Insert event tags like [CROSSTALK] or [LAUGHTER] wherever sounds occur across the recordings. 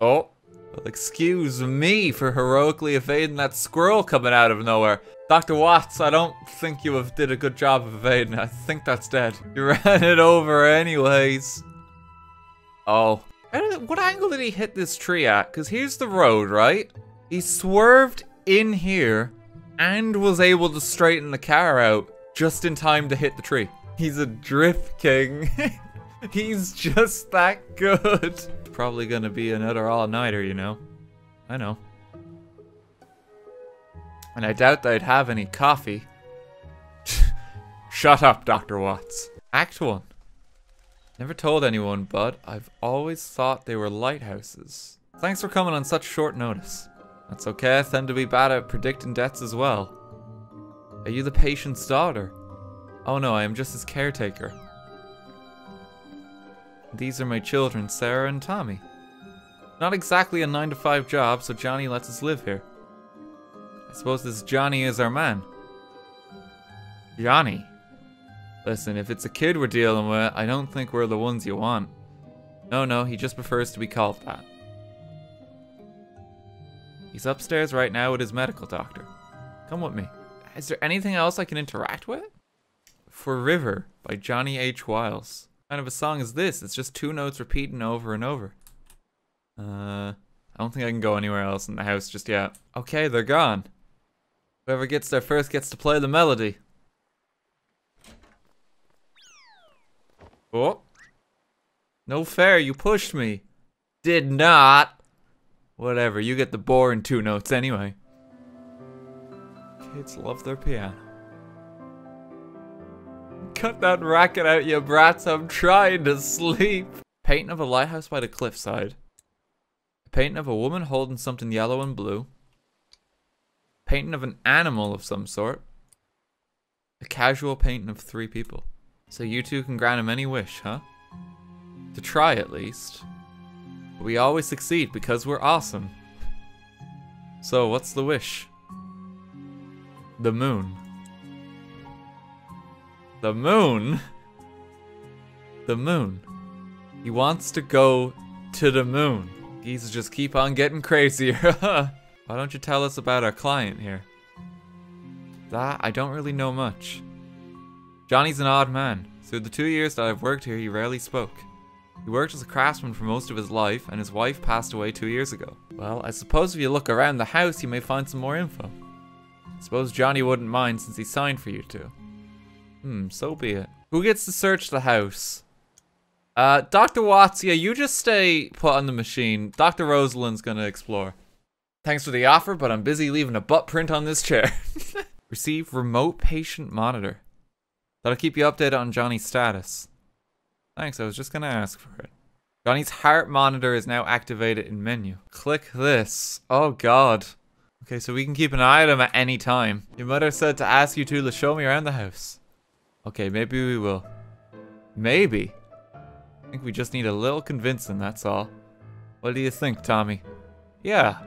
Oh. Well, excuse me for heroically evading that squirrel coming out of nowhere. Dr. Watts, I don't think you have did a good job of evading. I think that's dead. You [LAUGHS] ran it over anyways. Oh. What angle did he hit this tree at? Because here's the road, right? He swerved in here and was able to straighten the car out just in time to hit the tree. He's a drift king. [LAUGHS] He's just that good. Probably gonna be another all-nighter, you know. I know. And I doubt they'd have any coffee. [LAUGHS] Shut up, Dr. Watts. Act 1. Never told anyone, but I've always thought they were lighthouses. Thanks for coming on such short notice. That's okay, I tend to be bad at predicting deaths as well. Are you the patient's daughter? Oh no, I am just his caretaker. These are my children, Sarah and Tommy. Not exactly a 9 to 5 job, so Johnny lets us live here. I suppose this Johnny is our man. Johnny? Listen, if it's a kid we're dealing with, I don't think we're the ones you want. No, no, he just prefers to be called that. He's upstairs right now with his medical doctor. Come with me. Is there anything else I can interact with? For River by Johnny H. Wyles. Kind of a song is this? It's just two notes repeating over and over. Uh, I don't think I can go anywhere else in the house just yet. Okay, they're gone. Whoever gets there first gets to play the melody. Oh. No fair, you pushed me. Did not. Whatever, you get the boring two notes anyway. Kids love their piano. Cut that racket out, you brats. I'm trying to sleep. Painting of a lighthouse by the cliffside. A painting of a woman holding something yellow and blue. Painting of an animal of some sort. A casual painting of three people. So you two can grant him any wish, huh? To try at least. We always succeed because we're awesome. So what's the wish? The moon. The moon? The moon. He wants to go to the moon. He's just keep on getting crazier. [LAUGHS] Why don't you tell us about our client here? That, I don't really know much. Johnny's an odd man. Through the two years that I've worked here, he rarely spoke. He worked as a craftsman for most of his life, and his wife passed away two years ago. Well, I suppose if you look around the house, you may find some more info. I suppose Johnny wouldn't mind since he signed for you two. Hmm, so be it. Who gets to search the house? Uh, Dr. Watts, yeah, you just stay put on the machine. Dr. Rosalene's gonna explore. Thanks for the offer, but I'm busy leaving a butt print on this chair. [LAUGHS] Receive remote patient monitor. That'll keep you updated on Johnny's status. Thanks, I was just gonna ask for it. Johnny's heart monitor is now activated in menu. Click this. Oh god. Okay, so we can keep an eye on him at any time. Your mother said to ask you to show me around the house. Okay, maybe we will. Maybe. I think we just need a little convincing, that's all. What do you think, Tommy? Yeah.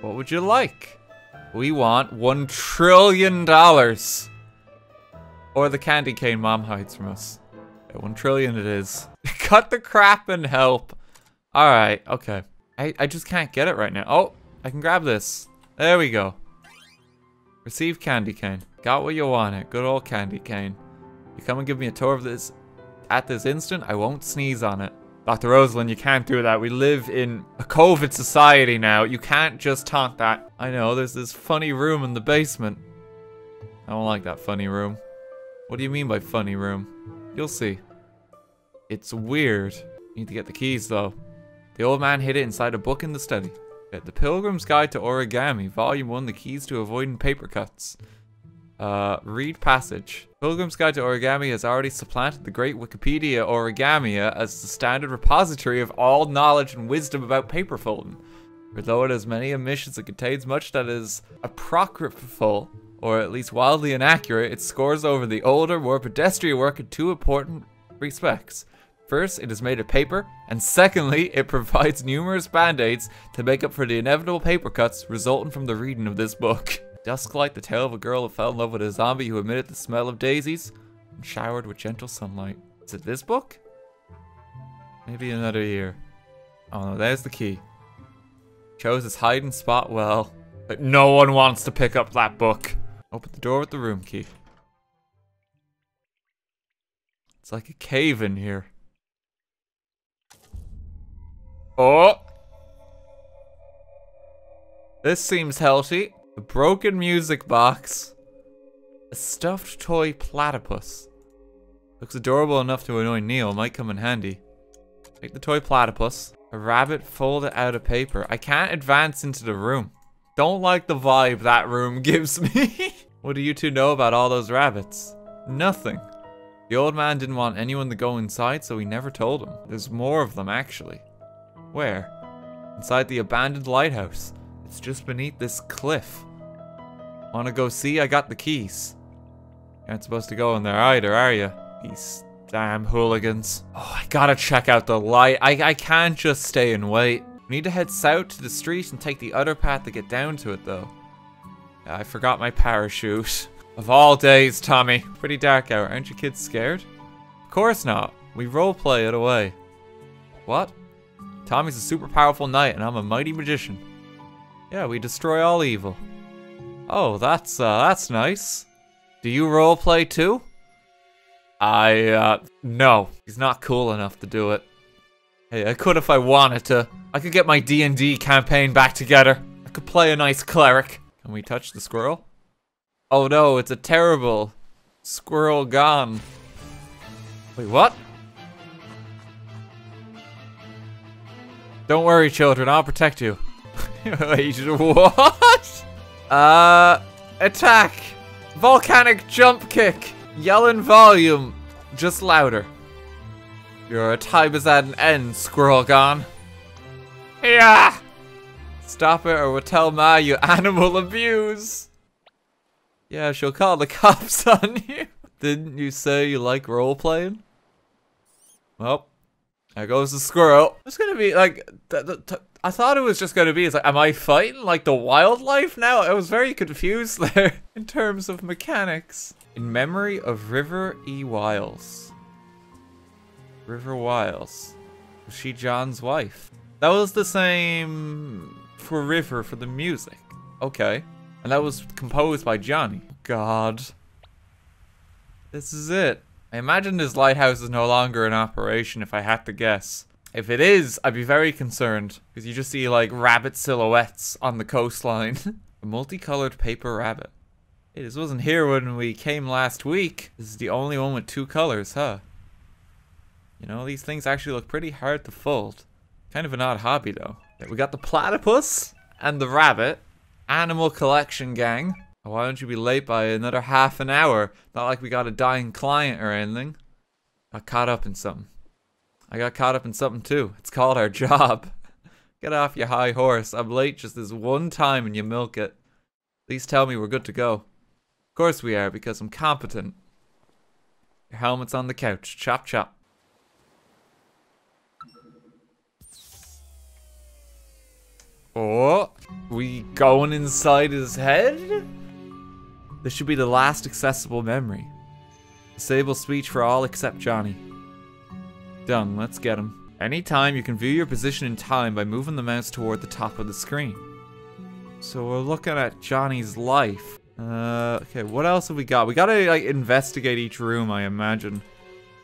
What would you like? We want one trillion dollars. Or the candy cane mom hides from us. Yeah, one trillion it is. [LAUGHS] Cut the crap and help. Alright, okay. I, I just can't get it right now. Oh, I can grab this. There we go. Receive candy cane. Got what you wanted. Good old candy cane. You come and give me a tour of this at this instant, I won't sneeze on it. Dr. Rosalene, you can't do that. We live in a COVID society now. You can't just taunt that. I know, there's this funny room in the basement. I don't like that funny room. What do you mean by funny room? You'll see. It's weird. You Need to get the keys though. The old man hid it inside a book in the study. The Pilgrim's Guide to Origami, Volume 1, The Keys to Avoiding Paper Cuts. Uh, read passage. Pilgrim's Guide to Origami has already supplanted the great Wikipedia Origamia as the standard repository of all knowledge and wisdom about paper folding. For though it has many omissions, it contains much that is apocryphal or at least wildly inaccurate, it scores over the older, more pedestrian work in two important respects. First, it is made of paper, and secondly, it [LAUGHS] provides numerous band-aids to make up for the inevitable paper cuts resulting from the reading of this book. [LAUGHS] Dusklight, the tale of a girl who fell in love with a zombie who emitted the smell of daisies and showered with gentle sunlight. Is it this book? Maybe another year. Oh no, there's the key. Chose his hiding spot well. But no one wants to pick up that book. Open the door with the room key. It's like a cave in here. Oh! This seems healthy. A broken music box. A stuffed toy platypus. Looks adorable enough to annoy Neil. Might come in handy. Take the toy platypus. A rabbit folded out of paper. I can't advance into the room. Don't like the vibe that room [LAUGHS] gives me. what do you two know about all those rabbits? Nothing. The old man didn't want anyone to go inside, so he never told them. There's more of them, actually. Where? Inside the abandoned lighthouse. It's just beneath this cliff. Wanna go see? I got the keys. You aren't supposed to go in there either, are you? These damn hooligans. Oh, I gotta check out the light. I, I can't just stay and wait. We need to head south to the street and take the other path to get down to it, though. I forgot my parachute. [LAUGHS] Of all days, Tommy. Pretty dark out. Aren't you kids scared? Of course not. We roleplay it away. What? Tommy's a super powerful knight and I'm a mighty magician. Yeah, we destroy all evil. Oh, that's, uh, that's nice. Do you roleplay too? I, uh, no. He's not cool enough to do it. Hey, I could if I wanted to. I could get my D&D campaign back together. I could play a nice cleric. Can we touch the squirrel? Oh no, it's a terrible squirrel gone. Wait, what? Don't worry, children. I'll protect you. [LAUGHS] Wait, what? Uh, attack. Volcanic jump kick. Yell in volume. Just louder. Your time is at an end, Squirrel Gone. Yeah! Stop it or we'll tell Ma you animal [LAUGHS] abuse. Yeah, she'll call the [LAUGHS] cops on you. Didn't you say you like role-playing? Well, there goes the squirrel. It's gonna be like, I thought it was just gonna be, it's like, am I fighting like the wildlife now? I was very confused [LAUGHS] there in terms of mechanics. In memory of River E. Wyles. River Wyles. Was she John's wife? That was the same for River for the music. Okay. And that was composed by Johnny. God. This is it. I imagine this lighthouse is no longer in operation if I had to guess. If it is, I'd be very concerned. Because you just see like rabbit silhouettes on the coastline. [LAUGHS] A multicolored paper rabbit. Hey, this wasn't here when we came last week. This is the only one with two colors, huh? You know, these things actually look pretty hard to fold. Kind of an odd hobby, though. we got the platypus and the rabbit. Animal collection gang. Why don't you be late by another half an hour? Not like we got a dying client or anything. Got caught up in something. I got caught up in something too. It's called our [LAUGHS] job. Get off your high horse. I'm late just this one time and you milk it. Please tell me we're good to go. Of course we are, because I'm competent. Your helmet's on the couch. Chop chop. Oh, we going inside his head? This should be the last accessible memory. Disable speech for all except Johnny. Done, let's get him. Anytime you can view your position in time by moving the mouse toward the top of the screen. So we're looking at Johnny's life. Uh, okay, what else have we got? We gotta, like, investigate each room, I imagine.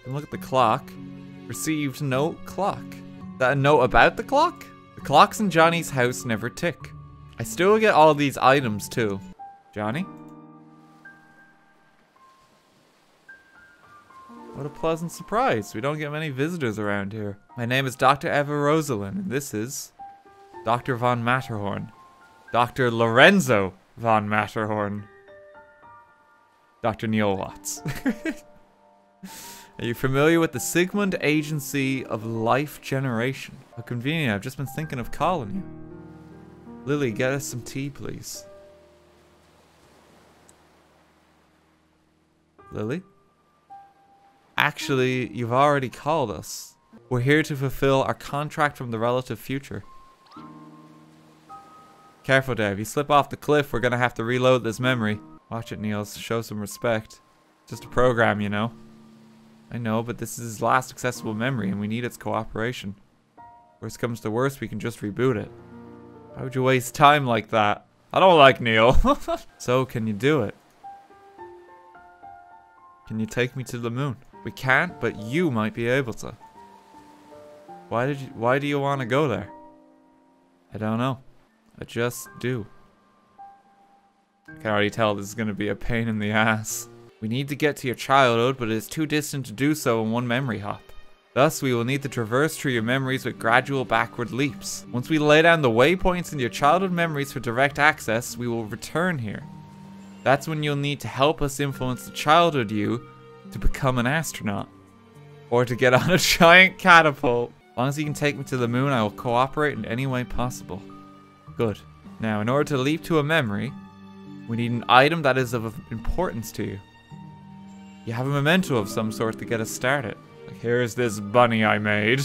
And look at the clock. Received note clock. That a note about the clock? The clocks in Johnny's house never tick. I still get all these items too. Johnny? What a pleasant surprise. We don't get many visitors around here. My name is Dr. Eva Rosalene, and this is Dr. Von Matterhorn. Dr. Lorenzo Von Matterhorn. Dr. Neil Watts. [LAUGHS] Are you familiar with the Sigmund Agency of Life Generation? How convenient, I've just been thinking of calling you. Lily, get us some tea, please. Lily? Actually, you've already called us. We're here to fulfill our contract from the relative future. Careful there, if you slip off the cliff, we're gonna have to reload this memory. Watch it, Niels. Show some respect. Just a program, you know. I know, but this is his last accessible memory and we need its cooperation. Worst comes to worst, we can just reboot it. Why would you waste time like that? I don't like Neil. [LAUGHS] so, can you do it? Can you take me to the moon? We can't, but you might be able to. Why did you why do you want to go there? I don't know. I just do. I can already tell this is going to be a pain in the ass. We need to get to your childhood, but it is too distant to do so in one memory hop. Thus, we will need to traverse through your memories with gradual backward leaps. Once we lay down the waypoints in your childhood memories for direct access, we will return here. That's when you'll need to help us influence the childhood you to become an astronaut. Or to get [LAUGHS] on a giant catapult. As long as you can take me to the moon, I will cooperate in any way possible. Good. Now, in order to leap to a memory, we need an item that is of importance to you. You have a memento of some sort to get us started. Like, here's this bunny I made.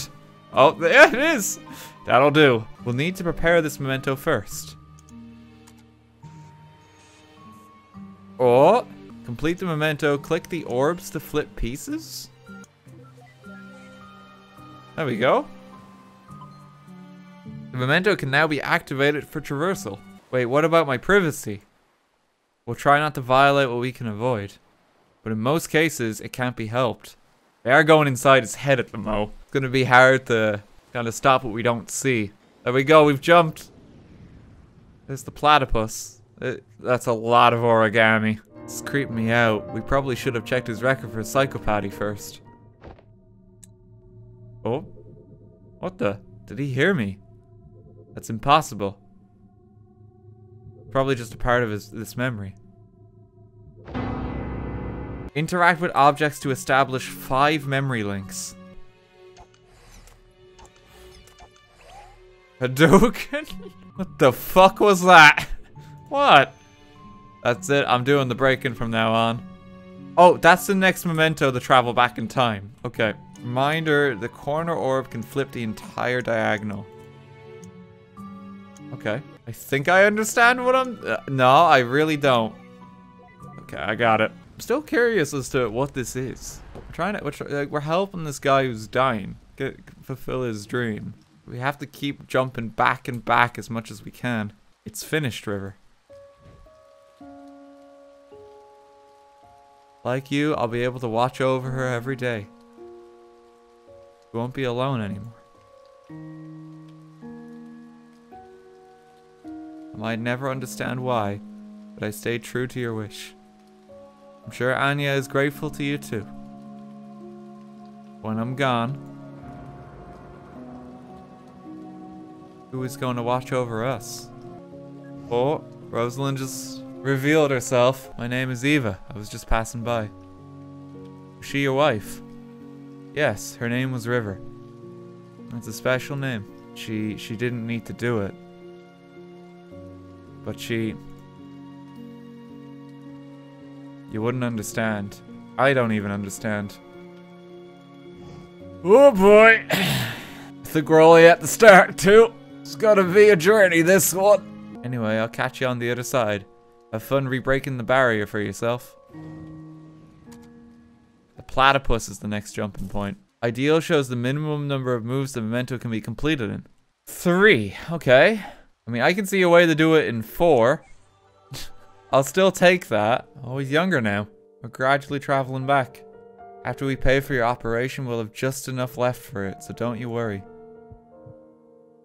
Oh, [LAUGHS] there it is! That'll do. We'll need to prepare this memento first. Oh, complete the memento. Click the orbs to flip pieces. There we go. The memento can now be activated for traversal. Wait, what about my privacy? We'll try not to violate what we can avoid. But in most cases, it can't be helped. They are going inside his head at the mo. It's gonna be hard to kind of stop what we don't see. There we go, we've jumped. There's the platypus. It, that's a lot of origami. It's creeping me out. We probably should have checked his record for psychopathy first. Oh? What the? Did he hear me? That's impossible. Probably just a part of his this memory. Interact with objects to establish five memory links. Hadouken? [LAUGHS] what the fuck was that? [LAUGHS] What? That's it. I'm doing the break-in from now on. Oh, that's the next memento, the travel back in time. Okay. Reminder, the corner orb can flip the entire diagonal. Okay. I think I understand what I'm... Uh, no, I really don't. Okay, I got it. I'm still curious as to what this is. Trying to... We're, like, we're helping this guy who's dying. Get, fulfill his dream. We have to keep jumping back and back as much as we can. It's finished, River. Like you, I'll be able to watch over her every day. We won't be alone anymore. I might never understand why, but I stayed true to your wish. I'm sure Anya is grateful to you too. When I'm gone, who is going to watch over us? Oh, Rosalene just revealed herself. My name is Eva. I was just passing by. Was she your wife? Yes, her name was River. That's a special name. She she didn't need to do it. But she... You wouldn't understand. I don't even understand. Oh boy! [CLEARS THROAT] the growly at the start too. It's gonna be a journey this one. Anyway, I'll catch you on the other side. Have fun re-breaking the barrier for yourself. The platypus is the next jumping point. Ideal shows the minimum number of moves the memento can be completed in. Three, okay. I mean, I can see a way to do it in four. [LAUGHS] I'll still take that. Oh, he's younger now. We're gradually traveling back. After we pay for your operation, we'll have just enough left for it, so don't you worry.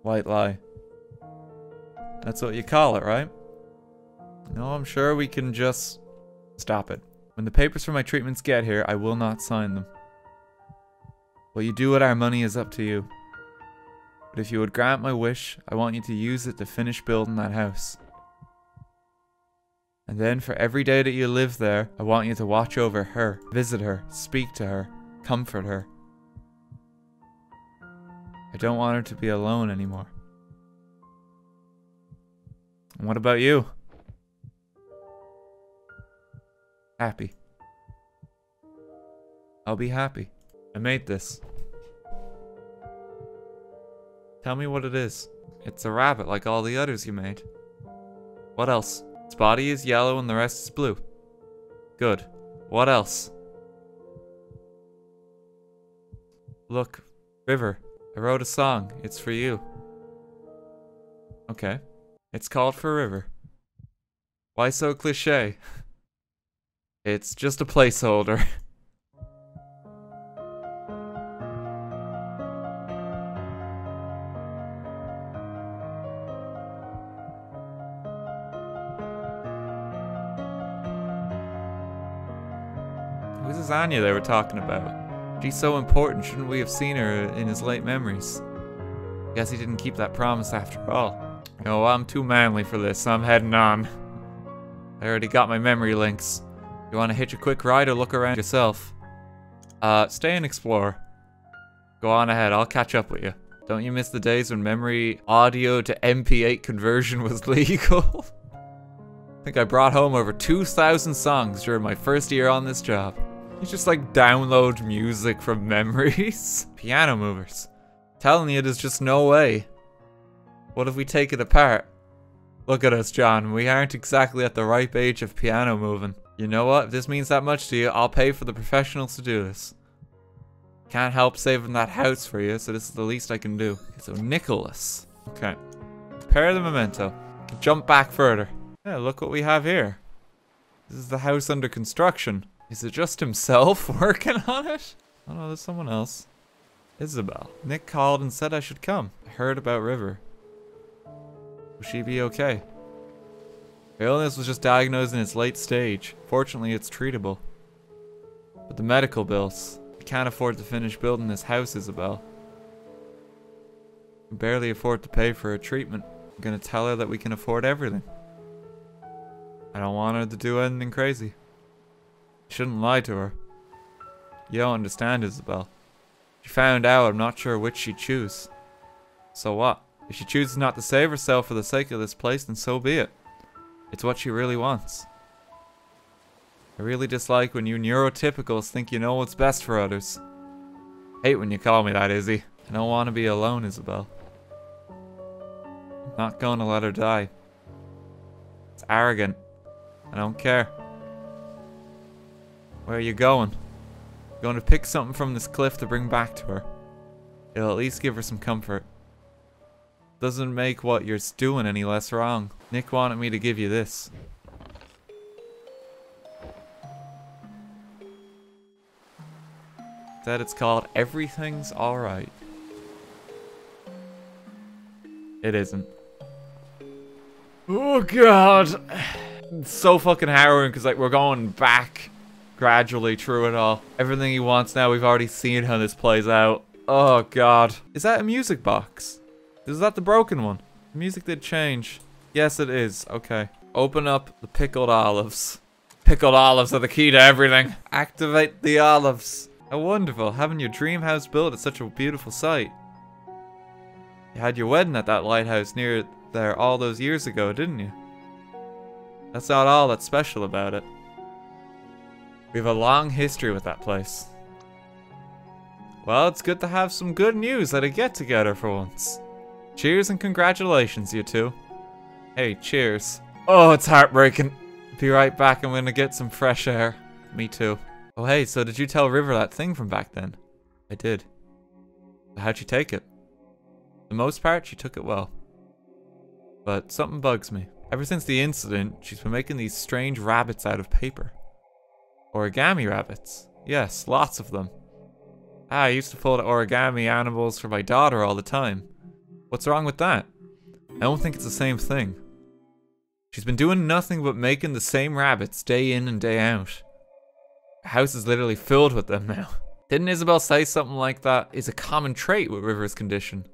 White lie. That's what you call it, right? No, I'm sure we can just stop it. When the papers for my treatments get here, I will not sign them. What you do what our money is up to you. But if you would grant my wish, I want you to use it to finish building that house. And then for every day that you live there, I want you to watch over her, visit her, speak to her, comfort her. I don't want her to be alone anymore. And what about you? Happy. I'll be happy. I made this. Tell me what it is. It's a rabbit like all the others you made. What else? Its body is yellow and the rest is blue. Good. What else? Look, River. I wrote a song. It's for you. Okay. It's called For River. Why so cliche? [LAUGHS] It's just a placeholder. [LAUGHS] Who's this Anya they were talking about? She's so important, shouldn't we have seen her in his late memories? Guess he didn't keep that promise after all. Oh, I'm too manly for this, I'm heading on. I already got my memory links. You wanna hitch a quick ride or look around yourself? Uh, stay and explore. Go on ahead, I'll catch up with you. Don't you miss the days when memory audio to MP8 conversion was [LAUGHS] legal? I think I brought home over 2,000 songs during my first year on this job. You just like download music from [LAUGHS] memories. Piano movers. Telling you there's just no way. What if we take it apart? Look at us, John. We aren't exactly at the ripe age of piano moving. You know what? If this means that much to you, I'll pay for the professionals to do this. Can't help saving that house for you, so this is the least I can do. So, Nicholas. Okay. Prepare the memento. Jump back further. Yeah, look what we have here. This is the house under construction. Is it just himself [LAUGHS] working on it? Oh no, there's someone else. Isabel. Nick called and said I should come. I heard about River. Will she be okay? Her illness was just diagnosed in its late stage. Fortunately, it's treatable. But the medical bills. I can't afford to finish building this house, Isabel. I can barely afford to pay for her treatment. I'm gonna tell her that we can afford everything. I don't want her to do anything crazy. I shouldn't lie to her. You don't understand, Isabel. She found out I'm not sure which she'd choose. So what? If she chooses not to save herself for the sake of this place, then so be it. It's what she really wants. I really dislike when you neurotypicals think you know what's best for others. Hate when you call me that, Izzy. I don't want to be alone, Isabel. I'm not going to let her die. It's arrogant. I don't care. Where are you going? Going to pick something from this cliff to bring back to her. It'll at least give her some comfort. Doesn't make what you're doing any less wrong. Nick wanted me to give you this. That it's called Everything's Alright. It isn't. Oh god! It's so fucking harrowing because like we're going back gradually through it all. Everything he wants now, we've already seen how this plays out. Oh god. Is that a music box? Is that the broken one? The music did change. Yes, it is. Okay. Open up the pickled olives. Pickled olives are the key to everything. Activate the olives. How wonderful. Having your dream house built at such a beautiful site. You had your wedding at that lighthouse near there all those years ago, didn't you? That's not all that's special about it. We have a long history with that place. Well, it's good to have some good news at a get-together for once. Cheers and congratulations, you two. Hey, cheers. Oh, it's heartbreaking. Be right back, I'm gonna get some fresh air. Me too. Oh hey, so did you tell River that thing from back then? I did. How'd she take it? The most part, she took it well. But something bugs me. Ever since the incident, she's been making these strange rabbits out of paper. Origami rabbits. Yes, lots of them. Ah, I used to fold origami animals for my daughter all the time. What's wrong with that? I don't think it's the same thing. She's been doing nothing but making the same rabbits day in and day out. The house is literally filled with them now. [LAUGHS] Didn't Isabel say something like that is a common trait with River's condition?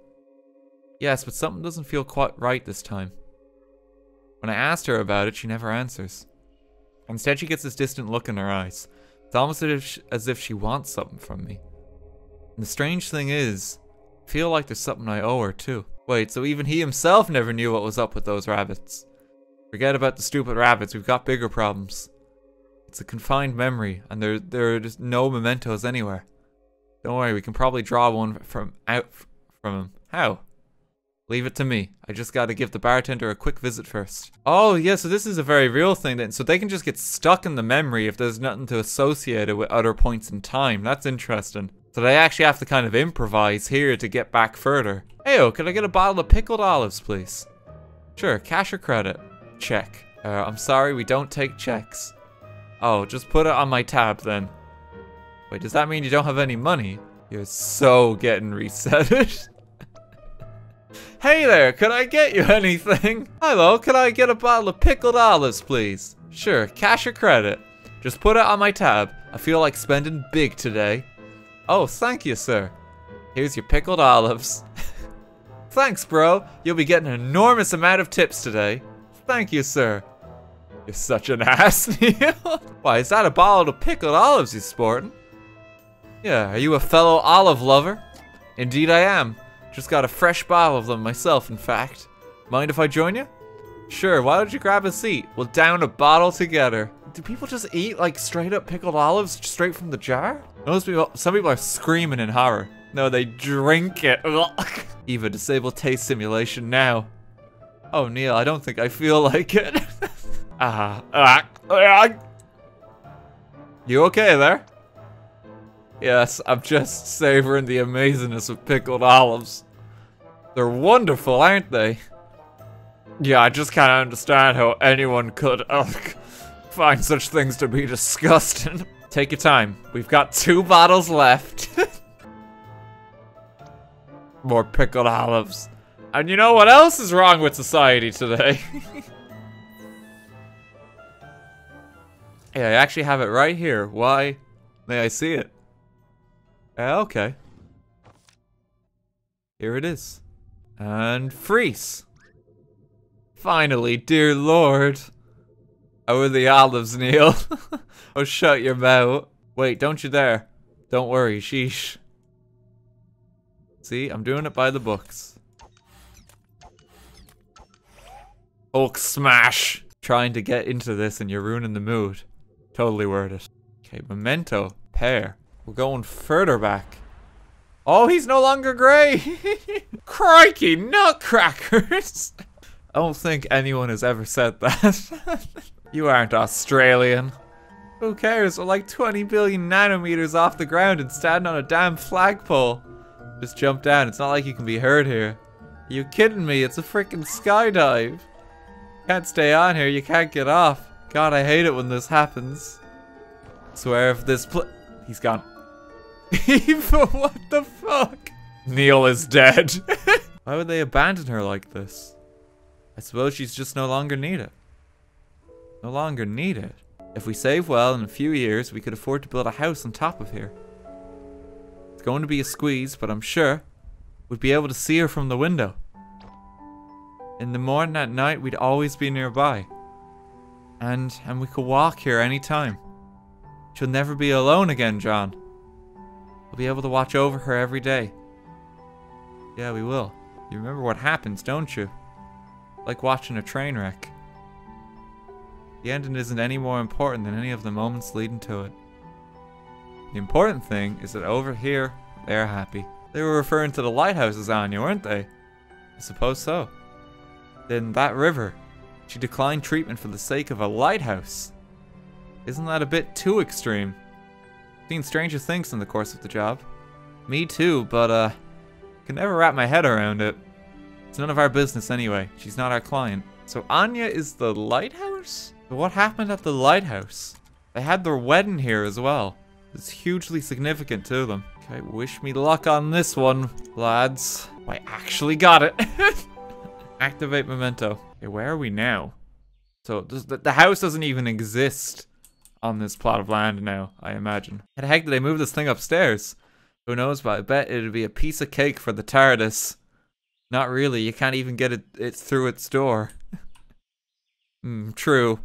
Yes, but something doesn't feel quite right this time. When I asked her about it, she never answers. Instead, she gets this distant look in her eyes. It's almost as if she, as if she wants something from me. And the strange thing is, I feel like there's something I owe her too. Wait, so even he himself never knew what was up with those rabbits. Forget about the stupid rabbits, we've got bigger problems. It's a confined memory, and there there are just no mementos anywhere. Don't worry, we can probably draw one from out from him. How? Leave it to me. I just gotta give the bartender a quick visit first. Oh, yeah, so this is a very real thing then. So they can just get stuck in the memory if there's nothing to associate it with other points in time. That's interesting. So they actually have to kind of improvise here to get back further. Heyo, can I get a bottle of pickled olives, please? Sure, cash or credit? Check. Uh, I'm sorry, we don't take checks. Oh, just put it on my tab then. Wait, does that mean you don't have any money? You're so getting reset. [LAUGHS] hey there, could I get you [LAUGHS] anything? Hello, could I get a bottle of pickled olives, please? Sure, cash or credit? Just put it on my tab. I feel like spending big today. Oh, thank you, sir. Here's your pickled olives. [LAUGHS] Thanks, bro. You'll be getting an enormous amount of tips today. Thank you, sir. You're such an [LAUGHS] ass, Neil. Why, is that a bottle of pickled olives he's sporting? Yeah, are you a fellow olive lover? Indeed I am. Just got a fresh bottle of them myself, in fact. Mind if I join you? Sure, why don't you grab a seat? We'll down a bottle together. Do people just eat like straight up pickled olives straight from the jar? Most people, some people are screaming in horror. No, they drink it. [LAUGHS] Eva, disable taste simulation now. Oh, Neil, I don't think I feel like it. [LAUGHS] ah, ah, ah. You okay there? Yes, I'm just savoring the amazingness of pickled olives. They're wonderful, aren't they? Yeah, I just can't understand how anyone could ugh, [LAUGHS] find such things to be disgusting. Take your time. We've got two bottles left. [LAUGHS] More pickled olives. And you know what else is wrong with society today? [LAUGHS] yeah, I actually have it right here. Why may I see it? Uh, okay. Here it is. And freeze. Finally, dear lord. Are the olives, Neil? [LAUGHS] oh, shut your mouth. Wait, don't you dare. Don't worry, sheesh. See, I'm doing it by the books. Hulk smash! Trying to get into this and you're ruining the mood. Totally worth it. Okay, memento, pear. We're going further back. Oh, he's no longer grey! [LAUGHS] Crikey, nutcrackers! [LAUGHS] I don't think anyone has ever said that. You aren't Australian. Who cares? We're like 20 billion nanometers off the ground and standing on a damn flagpole. Just jump down. It's not like you can be hurt here. Are you kidding me? It's a freaking skydive. Can't stay on here. You can't get off. God, I hate it when this happens. Swear if this pl- He's gone. [LAUGHS] Eva, what the fuck? Neil is dead. [LAUGHS] Why would they abandon her like this? I suppose she's just no longer needed. No longer need it. If we save well in a few years, we could afford to build a house on top of here It's going to be a squeeze, but I'm sure we'd be able to see her from the window. In the morning at night, we'd always be nearby. And, and we could walk here anytime. She'll never be alone again, John. We'll be able to watch over her every day. Yeah, we will. You remember what happens, don't you? Like watching a train wreck. The ending isn't any more important than any of the moments leading to it. The important thing is that over here, they're happy. They were referring to the lighthouses you, weren't they? I suppose so. Then that river, she declined treatment for the sake of a lighthouse. Isn't that a bit too extreme? Seen stranger things in the course of the job. Me too, but uh, can never wrap my head around it. It's none of our business anyway. She's not our client. So Anya is the lighthouse? But what happened at the lighthouse? They had their wedding here as well. It's hugely significant to them. Okay, wish me luck on this one, lads. I actually got it. [LAUGHS] Activate memento. Okay, where are we now? So the, the house doesn't even exist on this plot of land now, I imagine. How the heck did they move this thing upstairs? Who knows, but I bet it'd be a piece of cake for the TARDIS. Not really, you can't even get it, it through its door. [LAUGHS] Hmm, true.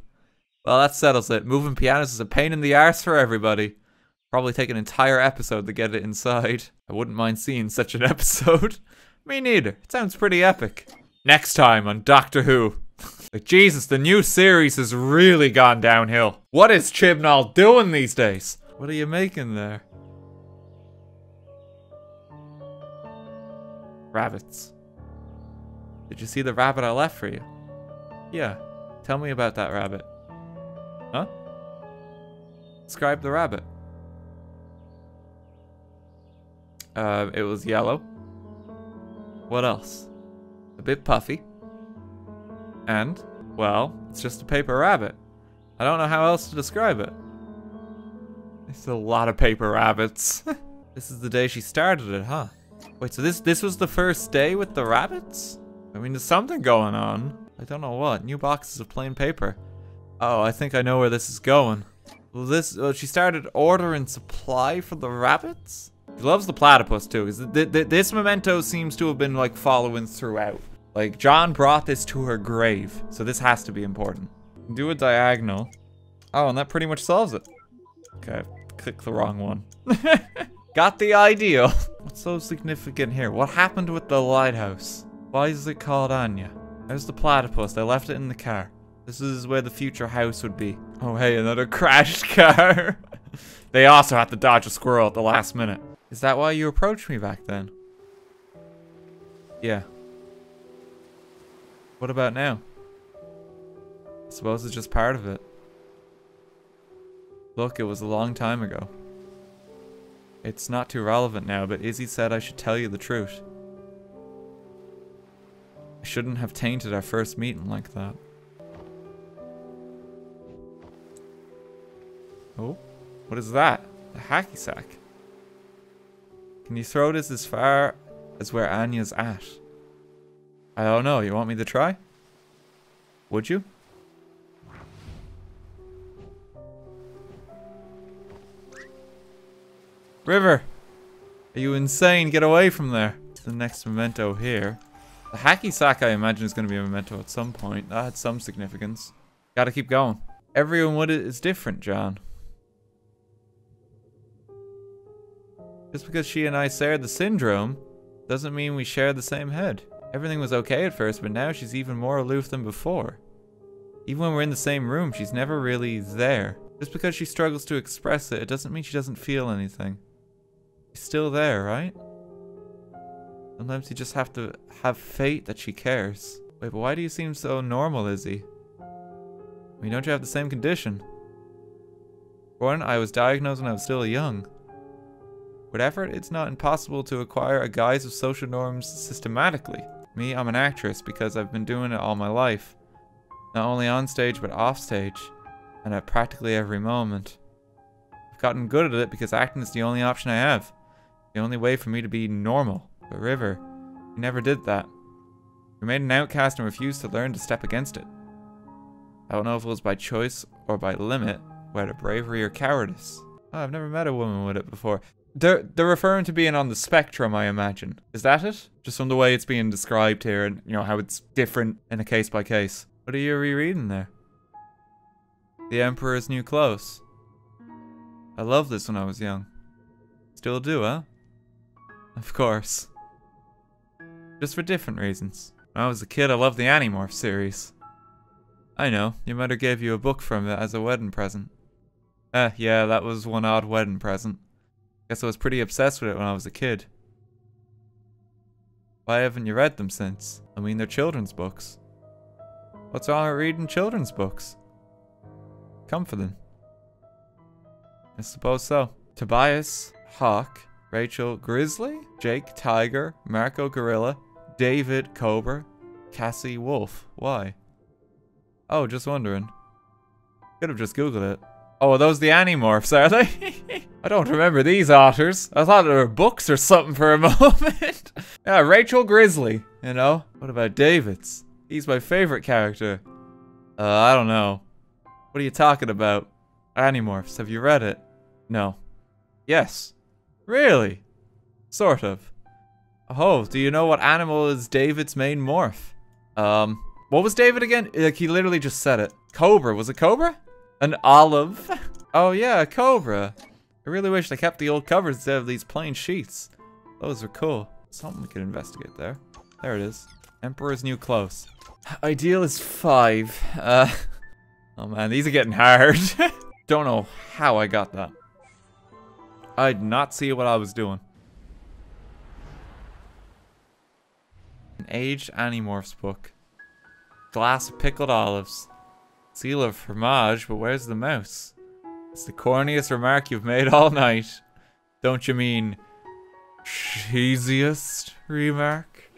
Well, that settles it. Moving pianos is a pain in the arse for everybody. Probably take an entire episode to get it inside. I wouldn't mind seeing such an [LAUGHS] episode. Me neither. It sounds pretty epic. Next time on Doctor Who. [LAUGHS] like, Jesus, the new series has really gone downhill. What is Chibnall doing these days? What are you making there? Rabbits. Did you see the rabbit I left for you? Yeah. Tell me about that rabbit. Huh? Describe the rabbit. Uh, it was yellow. What else? A bit puffy. And, well, it's just a paper rabbit. I don't know how else to describe it. It's a lot of paper rabbits. [LAUGHS] this is the day she started it, huh? Wait, so this this was the first day with the rabbits? I mean, there's something going on. I don't know what. New boxes of plain paper. Oh, I think I know where this is going. Well, this well, she started ordering supply for the rabbits. She loves the platypus too, because th th this memento seems to have been like following throughout. Like John brought this to her grave, so this has to be important. Do a diagonal. Oh, and that pretty much solves it. Okay, click the wrong one. [LAUGHS] Got the idea. [LAUGHS] What's so significant here? What happened with the lighthouse? Why is it called Anya? There's the platypus. They left it in the car. This is where the future house would be. Oh, hey, another [LAUGHS] crashed car. [LAUGHS] they also had to dodge a squirrel at the last minute. Is that why you approached me back then? Yeah. What about now? I suppose it's just part of it. Look, it was a long time ago. It's not too relevant now, but Izzy said I should tell you the truth. I shouldn't have tainted our first meeting like that. Oh, what is that? A hacky sack. Can you throw this as far as where Anya's at? I don't know, you want me to try? Would you? River! Are you insane? Get away from there. The next memento here. The hacky sack I imagine is going to be a memento at some point. That had some significance. Gotta keep going. Everyone it is different, John. Just because she and I share the syndrome doesn't mean we share the same head. Everything was okay at first, but now she's even more aloof than before. Even when we're in the same room, she's never really there. Just because she struggles to express it, it doesn't mean she doesn't feel anything. She's still there, right? Sometimes you just have to have faith that she cares. Wait, but why do you seem so normal, Izzy? I mean, don't you have the same condition? Born, I was diagnosed when I was still young. With effort, it's not impossible to acquire a guise of social norms systematically. Me, I'm an actress because I've been doing it all my life. Not only on stage, but off stage. And at practically every moment. I've gotten good at it because acting is the only option I have. The only way for me to be normal. But River, you never did that. You made an outcast and refused to learn to step against it. I don't know if it was by choice or by limit, whether bravery or cowardice. Oh, I've never met a woman with it before. They're, they're referring to being on the spectrum, I imagine. Is that it? Just from the way it's being described here and, you know, how it's different in a case by case. What are you rereading there? The Emperor's New Clothes. I loved this when I was young. Still do, huh? Of course. Just for different reasons. When I was a kid, I loved the Animorph series. I know, your mother gave you a book from it as a wedding present. Eh, yeah, that was one odd wedding present. Guess I was pretty obsessed with it when I was a kid. Why haven't you read them since? I mean, they're children's books. What's wrong with reading children's books? Come for them. I suppose so. Tobias, Hawk, Rachel Grizzly, Jake Tiger, Marco Gorilla, David Cobra, Cassie Wolf. Why? Oh, just wondering. Could have just googled it. Oh, are those the Animorphs, are they? [LAUGHS] I don't remember these otters. I thought they were books or something for a [LAUGHS] moment. yeah, Rachel Grizzly, you know? What about David's? He's my favorite character. Uh, I don't know. What are you talking about? Animorphs, have you read it? No. Yes. Really? Sort of. Oh, do you know what animal is David's main morph? Um, what was David again? Like, he literally just said it. Cobra. Was it Cobra? An olive? oh, yeah, a cobra. I really wish they kept the old covers instead of these plain sheets. Those are cool. Something we could investigate there. There it is. Emperor's New Clothes. Ideal is five. Uh, [LAUGHS] oh man, these are getting hard. [LAUGHS] Don't know how I got that. I did not see what I was doing. An aged Animorphs book. Glass of pickled olives. Seal of fromage, but where's the mouse? It's the corniest remark you've made all night. Don't you mean cheesiest remark.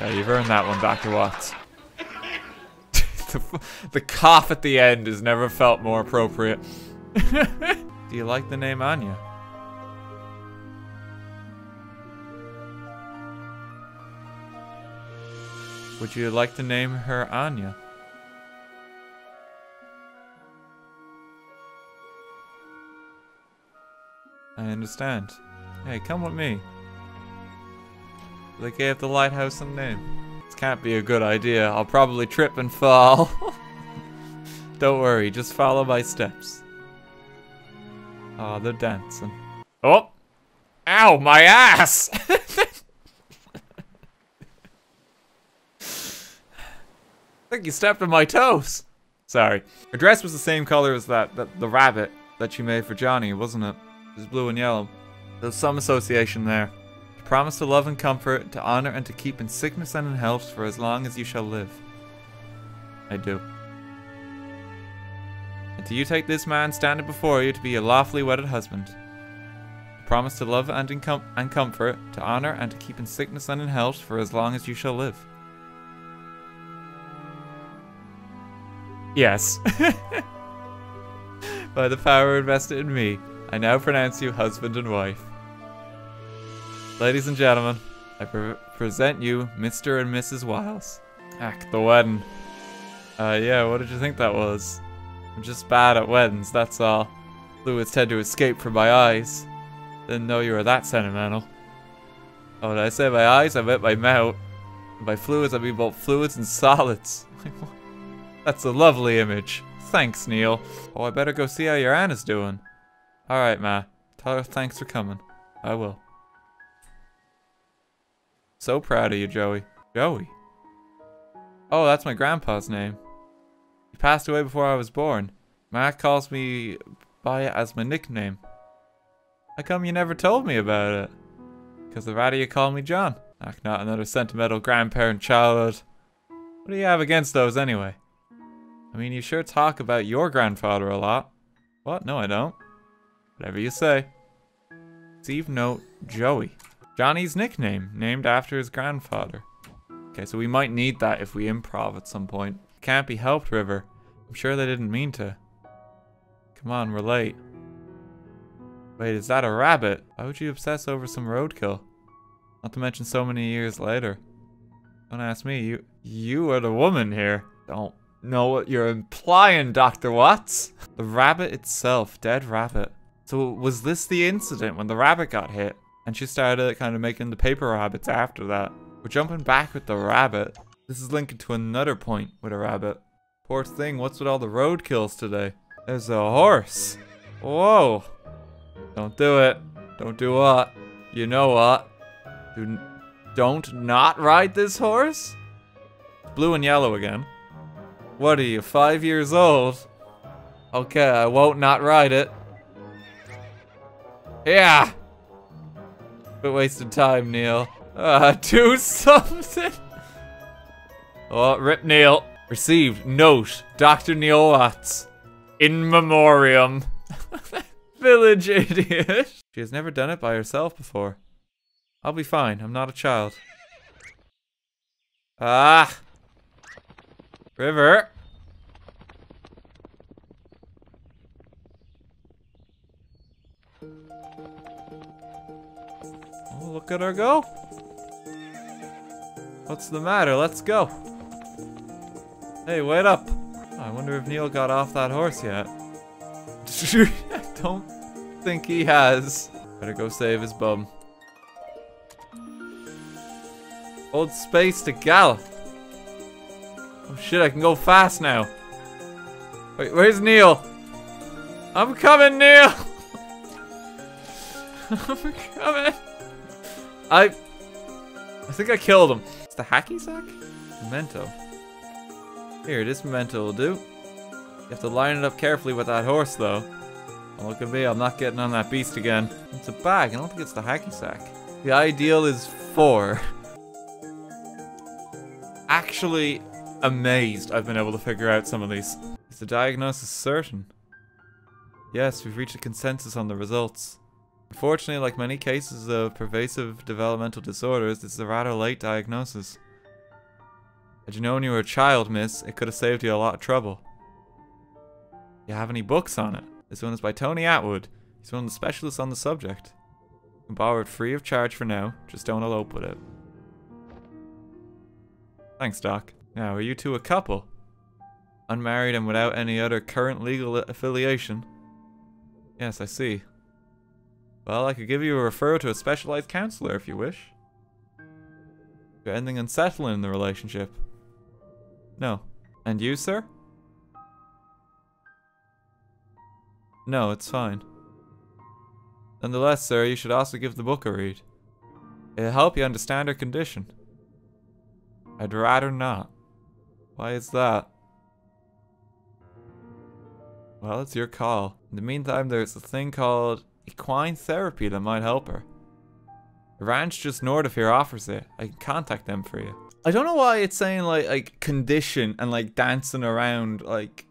Yeah, you've earned that one, Dr. Watts. [LAUGHS] the, the cough at the end has never felt more appropriate. [LAUGHS] Do you like the name Anya? Would you like to name her Anya? I understand. Hey, come with me. They gave the lighthouse a name. This can't be a good idea. I'll probably trip and fall. [LAUGHS] Don't worry, just follow my steps. Ah, oh, they're dancing. Oh! Ow, my ass! [LAUGHS] I think you stepped on my toes. Sorry. Her dress was the same color as that, that the rabbit that she made for Johnny, wasn't it? It was blue and yellow. There's some association there. Promise to love and comfort, to honor and to keep in sickness and in health for as long as you shall live. I do. And do you take this man standing before you to be your lawfully wedded husband. Promise to love and, com and comfort, to honor and to keep in sickness and in health for as long as you shall live. Yes. [LAUGHS] By the power invested in me, I now pronounce you husband and wife. Ladies and gentlemen, I pre present you Mr. and Mrs. Wyles. Act the wedding. Uh, yeah, what did you think that was? I'm just bad at weddings, that's all. Fluids tend to escape from my eyes. Didn't know you were that sentimental. Oh, did I say my eyes? I meant my mouth. by fluids, I mean both fluids and solids. [LAUGHS] That's a lovely image. Thanks, Neil. Oh, I better go see how your aunt is doing. Alright, Ma. Tell her thanks for coming. I will. So proud of you, Joey. Joey? Oh, that's my grandpa's name. He passed away before I was born. Ma calls me by it as my nickname. How come you never told me about it? Because the rather you call me John. Ach, not another sentimental grandparent childhood. What do you have against those anyway? I mean, you sure talk about your grandfather a lot. What? No, I don't. Whatever you say. Steve note Joey. Johnny's nickname, named after his grandfather. Okay, so we might need that if we improv at some point. Can't be helped, River. I'm sure they didn't mean to. Come on, we're late. Wait, is that a rabbit? Why would you obsess over some roadkill? Not to mention so many years later. Don't ask me, you you are the woman here. Don't know what you're implying, Dr. Watts. The rabbit itself, dead rabbit. So was this the incident when the rabbit got hit? And she started kind of making the paper rabbits after that. We're jumping back with the rabbit. This is linking to another point with a rabbit. Poor thing, what's with all the road kills today? There's a horse. Whoa. Don't do it. Don't do what? You know what? Do, don't not ride this horse? Blue and yellow again. What are you, five years old? Okay, I won't not ride it. Yeah! Bit wasted time, Neil. Uh, [LAUGHS] do something! Oh, rip Neil. Received. Note. Dr. Neil Watts. In memoriam. [LAUGHS] Village idiot. She has never done it by herself before. I'll be fine. I'm not a child. Ah! River. Oh, look at her go. What's the matter? Let's go. Hey, wait up. I wonder if Neil got off that horse yet. I [LAUGHS] don't think he has. Better go save his bum. Hold space to gallop. Oh shit, I can go fast now. Wait, where's Neil? I'm coming, Neil! [LAUGHS] I'm coming! I... I think I killed him. It's the hacky sack? Memento. Here, this memento will do. You have to line it up carefully with that horse, though. Look at me, I'm not getting on that beast again. It's a bag, I don't think it's the hacky sack. The ideal is four. [LAUGHS] Actually, amazed I've been able to figure out some of these. Is the diagnosis certain? Yes, we've reached a consensus on the results. Unfortunately, like many cases of pervasive developmental disorders, this is a rather late diagnosis. Had you known you were a child, miss, it could have saved you a lot of trouble. You have any books on it? This one is by Tony Attwood. He's one of the specialists on the subject. You can borrow it free of charge for now, just don't elope with it. Thanks, Doc. Now, are you two a couple? Unmarried and without any other current legal affiliation? Yes, I see. Well, I could give you a referral to a specialized counselor if you wish. You're ending unsettling in the relationship. No. And you, sir? No, it's fine. Nonetheless, sir, you should also give the book a read. It'll help you understand her condition. I'd rather not. Why is that? Well, it's your call. In the meantime, there's a thing called equine therapy that might help her. The ranch just north of here offers it. I can contact them for you. I don't know why it's saying like like condition and like dancing around like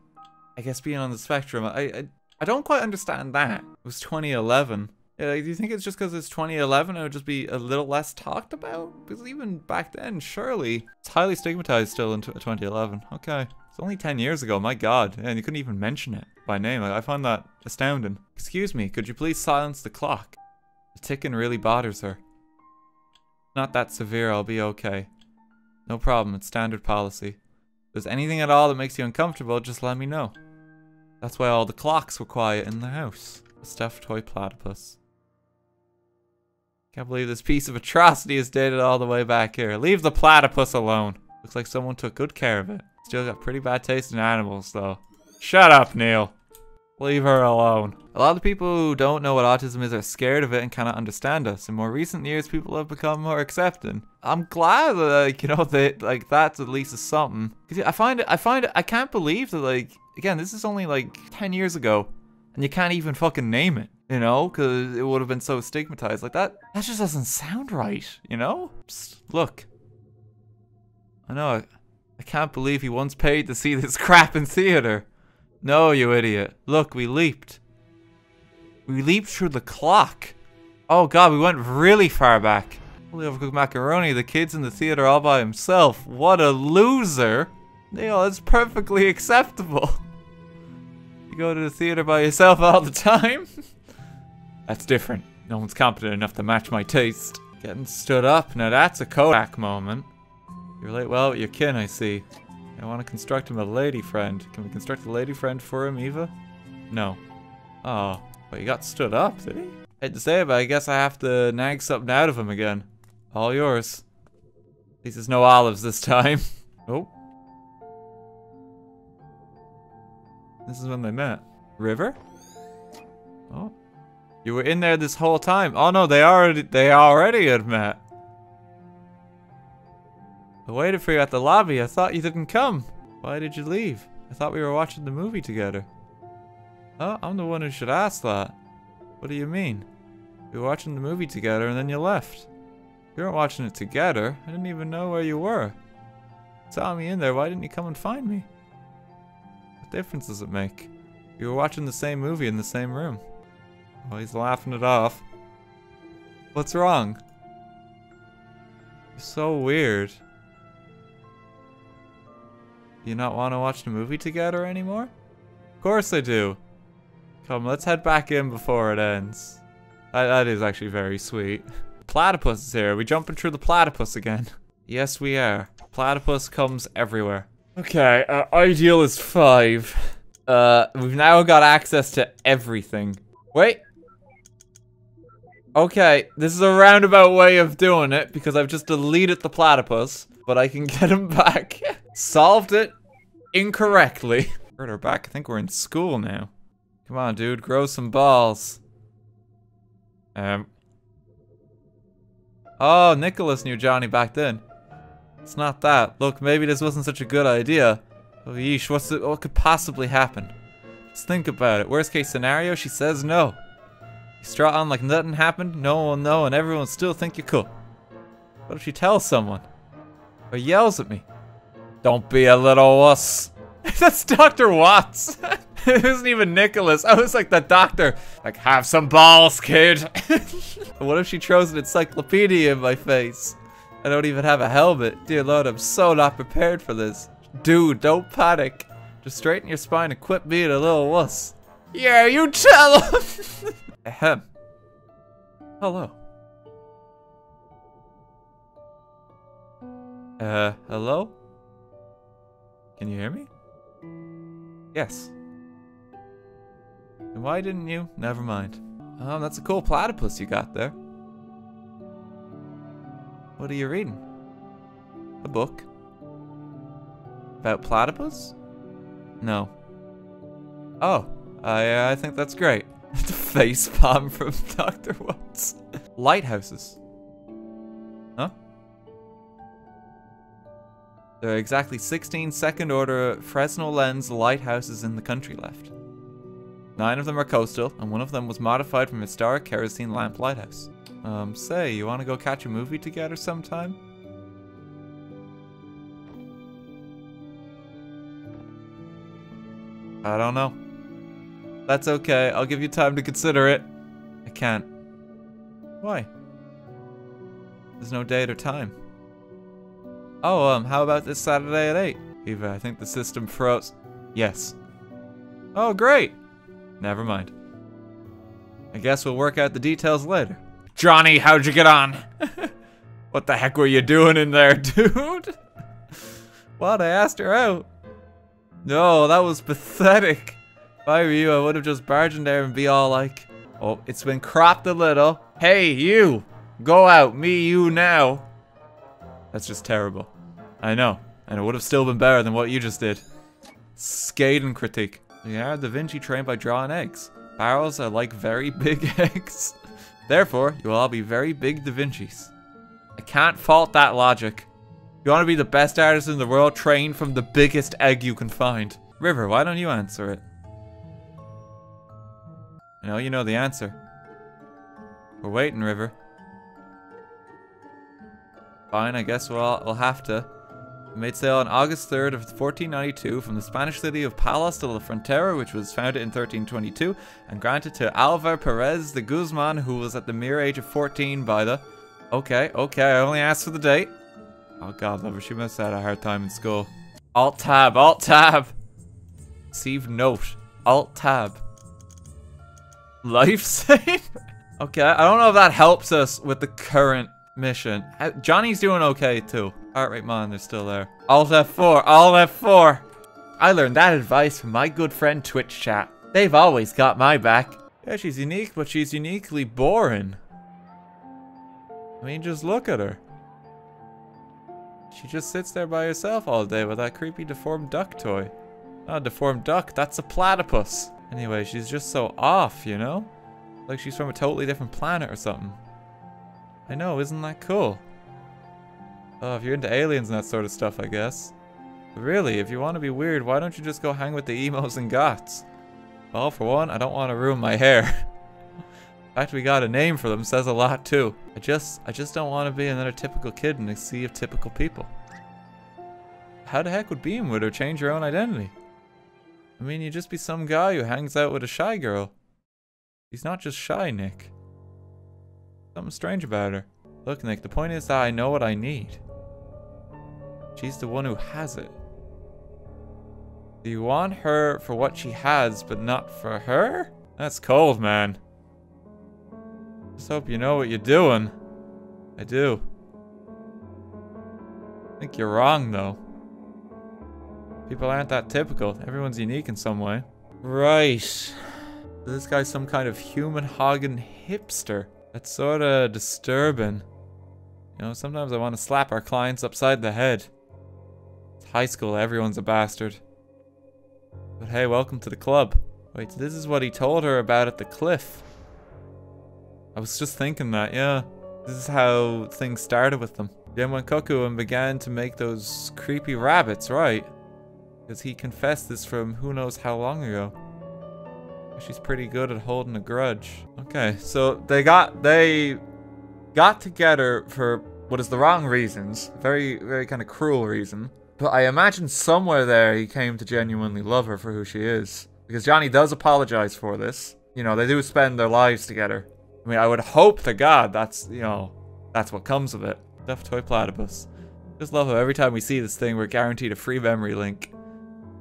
I guess being on the spectrum. I I, I don't quite understand that. It was 2011. Like, do you think it's just because it's 2011 it would just be a little less talked about? Because even back then, surely it's highly stigmatized still in 2011. Okay, it's only 10 years ago. My God, and you couldn't even mention it by name. I find that astounding. Excuse me, could you please silence the clock? The ticking really bothers her. Not that severe, I'll be okay. No problem, it's standard policy. If there's anything at all that makes you uncomfortable, just let me know. That's why all the clocks were quiet in the house. A stuffed toy platypus. Can't believe this piece of atrocity is dated all the way back here. Leave the platypus alone. Looks like someone took good care of it. Still got pretty bad taste in animals, though. Shut up, Neil. Leave her alone. A lot of people who don't know what autism is are scared of it and cannot understand us. In more recent years, people have become more accepting. I'm glad that, like, [LAUGHS] you know, that, like, that's at least something. Cause I find it, I find it, I can't believe that, like, again, this is only, like, 10 years ago. And you can't even fucking name it, you know? Because it would have been so stigmatized. Like, that, that just doesn't sound right, you know? Just look. I know, I, I can't believe he once paid to see this [LAUGHS] crap in theater. No, you idiot. Look, we leaped. We leaped through the clock. Oh god, we went really far back. Holy overcooked macaroni, the kid's in the theater all by himself. What a loser. Neil, it's perfectly acceptable. [LAUGHS] You go to the theater by yourself all the time? [LAUGHS] that's different. No one's competent enough to match my taste. Getting stood up, now that's a Kodak moment. You relate well with your kin, I see. I want to construct him a lady friend. Can we construct a lady friend for him, Eva? No. Oh, but he got stood up, did he? Hate to say it, but I guess I have to nag something out of him again. All yours. At least there's no olives this time. [LAUGHS] oh. This is when they met. River? Oh. You were in there this whole time. Oh no, they already they already had met. I waited for you at the lobby. I thought you didn't come. Why did you leave? I thought we were watching the movie together. Oh, I'm the one who should ask that. What do you mean? We were watching the movie together and then you left. You weren't watching it together. I didn't even know where you were. You saw me in there. Why didn't you come and find me? What difference does it make? We were watching the same movie in the same room. Well, he's laughing it off. What's wrong? You're so weird. Do you not want to watch the movie together anymore? Of course I do. Come, let's head back in before it ends. That, that is actually very sweet. Platypus is here. Are we jumping through the platypus again? [LAUGHS] Yes, we are. Platypus comes everywhere. Okay, uh, ideal is five. Uh, we've now got access to everything. Wait. Okay, this is a roundabout way of doing it because I've just deleted the platypus, but I can [LAUGHS] get him back. Solved it incorrectly. Heard her back. I think we're in school now. Come on, dude. Grow some balls. Um. Oh, Nicholas knew Johnny back then. It's not that. Look, maybe this wasn't such a good idea. Oh, yeesh. What's the, what could possibly happen? Let's think about it. Worst case scenario, she says no. You strut on like nothing happened, no one will know, and everyone will still think you're cool. What if she tells someone? Or yells at me? Don't be a little wuss. [LAUGHS] That's Dr. Watts. [LAUGHS] it wasn't even Nicholas. I was like the doctor. Like, have some balls, kid. [LAUGHS] what if she throws an encyclopedia in my face? I don't even have a helmet. Dear Lord, I'm so not prepared for this. Dude, don't panic. Just straighten your spine and quit being a little wuss. Yeah, you tell him. Ahem. Hello. Uh, hello? Can you hear me? Yes. And why didn't you? Never mind. Oh, that's a cool platypus you got there. What are you reading? A book? About platypus? No. Oh, I, I think that's great. Face [LAUGHS] palm from [LAUGHS] Dr. Watts. Lighthouses. Huh? There are exactly 16 second order Fresnel lens lighthouses in the country left. Nine of them are coastal, and one of them was modified from historic kerosene lamp lighthouse. Um, say, you want to go catch a movie together sometime? I don't know. That's okay. I'll give you time to consider it. I can't. Why? There's no date or time. Oh, um, how about this Saturday at 8? Eva, I think the system froze. Yes. Oh, great. Never mind. I guess we'll work out the details later. Johnny, how'd you get on? [LAUGHS] what the heck were you doing in there, [LAUGHS] dude? what? I asked her out. No, that was pathetic. I were you, I would have just barged in there and be all like, oh, it's been cropped a little. Hey, you, go out, me, you now. That's just terrible. I know, and it would have still been better than what you just did. Scathing critique. Yeah, Da Vinci trained by drawing eggs. Barrels are like very [LAUGHS] big eggs. Therefore, you will all be very big Da Vincis. I can't fault that logic. You want to be the best artist in the world, train from the biggest egg you can find. River, why don't you answer it? I know you know the answer. We're waiting, River. Fine, I guess we'll, we'll have to. We made sail on August 3rd of 1492 from the Spanish city of Palos de la Frontera, which was founded in 1322, and granted to Alvar Perez de Guzman, who was at the mere age of 14 by the... Okay, okay, I only asked for the date. Oh god, lover, she must have had a hard time in school. Alt tab, alt tab. Receive note. Alt tab. Life save? [LAUGHS] okay, I don't know if that helps us with the current mission. Uh, Johnny's doing okay too. Heart rate monitor's still there. Alt F4, Alt F4. I learned that advice from my good friend Twitch chat. They've always got my back. Yeah, she's unique, but she's uniquely boring. I mean, just look at her. She just sits there by herself all day with that creepy deformed duck toy. Not a deformed duck, that's a platypus. Anyway, she's just so off, you know? Like she's from a totally different planet or something. I know, isn't that cool? Oh, if you're into aliens and that sort of stuff, I guess. But really, if you want to be weird, why don't you just go hang with the emos and goths? Well, for one, I don't want to ruin my hair. [LAUGHS] In fact we got a name for them says a lot too. I just, I just don't want to be another typical kid in a sea of typical people. How the heck would being with her change your own identity? I mean, you'd just be some guy who hangs out with a shy girl. He's not just shy, Nick. Something strange about her. Look, Nick, the point is that I know what I need. She's the one who has it. Do you want her for what she has, but not for her? That's cold, man. Just hope you know what you're doing. I do. I think you're wrong, though. People aren't that typical. Everyone's unique in some way. Right. This guy's some kind of human hogging hipster. That's sort of disturbing. You know, sometimes I want to slap our clients upside the head. It's high school, everyone's a bastard. But hey, welcome to the club. Wait, this is what he told her about at the cliff. I was just thinking that, yeah. This is how things started with them. Then went cuckoo and began to make those creepy rabbits, right? Because he confessed this from who knows how long ago. She's pretty good at holding a grudge. Okay, so they got, they got together for what is the wrong reasons. Very, very kind of cruel reason. But I imagine somewhere there he came to genuinely love her for who she is. Because Johnny does apologize for this. You know, they do spend their lives together. I mean, I would hope to God that's, you know, that's what comes of it. Stuffed toy platypus. Just love how every time we see this thing, we're guaranteed a free memory link.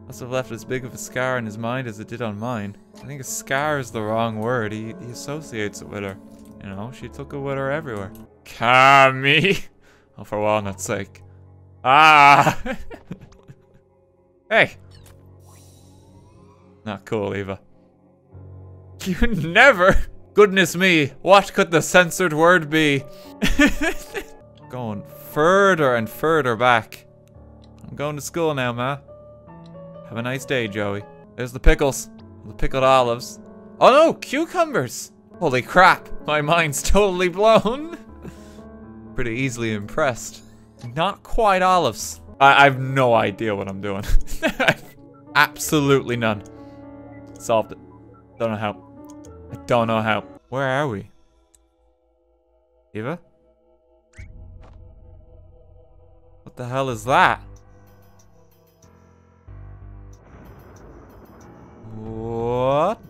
Must have left as big of a scar in his mind as it did on mine. I think a scar is the wrong word. He, he associates it with her. You know, she took it with her everywhere. Cammy! [LAUGHS] Oh, for walnut's sake. Ah! [LAUGHS] hey! Not cool, Eva. You never! Goodness me, what could the censored word be? [LAUGHS] going further and further back. I'm going to school now, ma. Have a nice day, Joey. There's the pickles. The pickled olives. Oh no, cucumbers! Holy crap, my mind's [LAUGHS] totally blown. [LAUGHS] Pretty easily impressed. Not quite olives. I, I have no idea what I'm doing. [LAUGHS] Absolutely none. Solved it. Don't know how. I don't know how. Where are we? Eva? What the hell is that? What?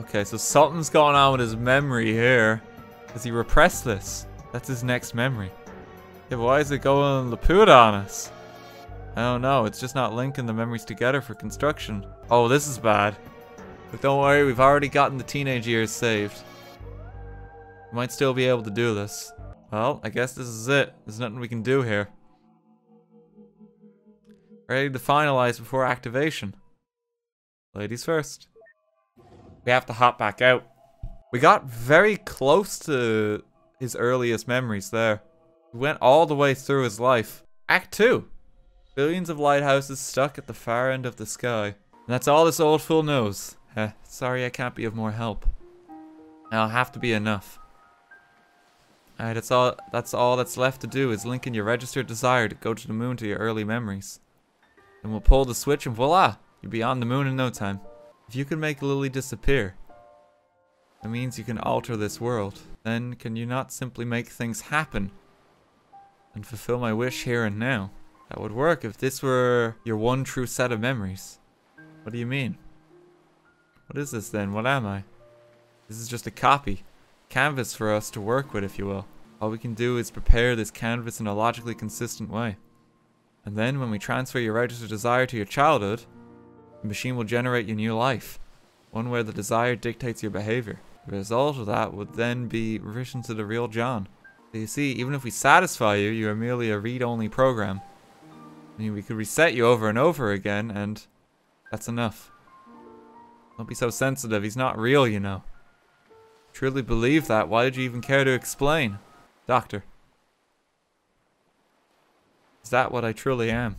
Okay, so something's going on with his memory here. Has he repressed this? That's his next memory. Yeah, why is it going Laputa on us? I don't know, it's just not linking the memories together for construction. Oh, this is bad. But don't worry, we've already gotten the teenage years saved. We might still be able to do this. Well, I guess this is it. There's nothing we can do here. Ready to finalize before activation. Ladies first. We have to hop back out. We got very close to his earliest memories there. We went all the way through his life. Act 2. Billions of lighthouses stuck at the far end of the sky. And that's all this old fool knows. Eh, sorry I can't be of more help. I'll have to be enough. Alright, that's all that's all that's left to do is link in your registered desire to go to the moon to your early memories. Then we'll pull the switch and voila! You'll be on the moon in no time. If you can make Lily disappear, that means you can alter this world. Then can you not simply make things happen and fulfill my wish here and now? That would work if this were your one true set of memories. What do you mean? What is this then? What am I? This is just a copy. Canvas for us to work with, if you will. All we can do is prepare this canvas in a logically consistent way. And then when we transfer your registered desire to your childhood, the machine will generate your new life. One where the desire dictates your behavior. The result of that would then be revision to the real John. So you see, even if we satisfy you, you are merely a read-only program. I mean, we could reset you over and over again, and that's enough. Don't be so sensitive, he's not real, you know. Truly believe that, why did you even care to explain? Doctor. Is that what I truly am?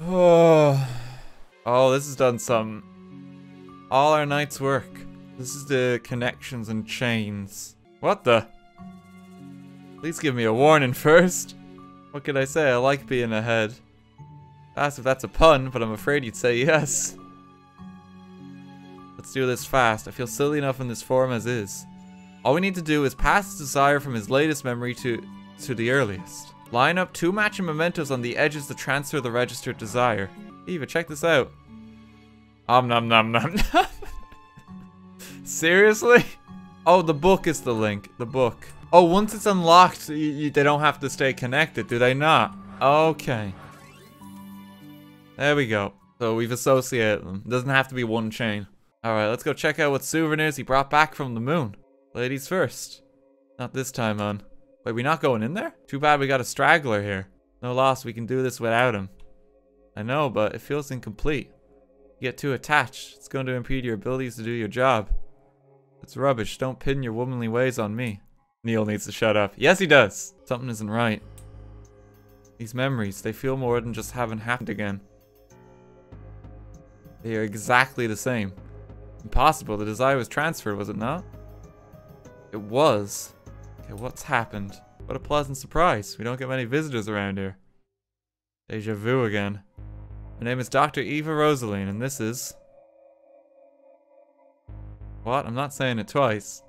Oh, [SIGHS] oh, this has done some. All our night's work. This is the connections and chains. What the? Please give me a warning first. What can I say? I like being ahead. Ask if that's a pun, but I'm afraid you'd say yes. Let's do this fast. I feel silly enough in this form as is. All we need to do is pass his desire from his latest memory to, to the earliest. Line up two matching mementos on the edges to transfer the registered desire. Eva, check this out. Om nom nom nom nom. [LAUGHS] Seriously? Oh, the book is the link. The book. Oh, once it's unlocked, you, you, they don't have to stay connected, do they not? Okay. There we go. So we've associated them. Doesn't have to be one chain. Alright, let's go check out what souvenirs he brought back from the moon. Ladies first. Not this time, on. Wait, we not going in there? Too bad we got a straggler here. No loss, we can do this without him. I know, but it feels incomplete. You get too attached. It's going to impede your abilities to do your job. It's rubbish. Don't pin your womanly ways on me. Neil needs to shut up. Yes, he does. Something isn't right. These memories, they feel more than just haven't happened again. They are exactly the same. Impossible. The desire was transferred, was it not? It was. Okay, what's happened? What a pleasant surprise. We don't get many visitors around here. Deja vu again. My name is Dr. Eva Rosalene, and this is... What? I'm not saying it twice.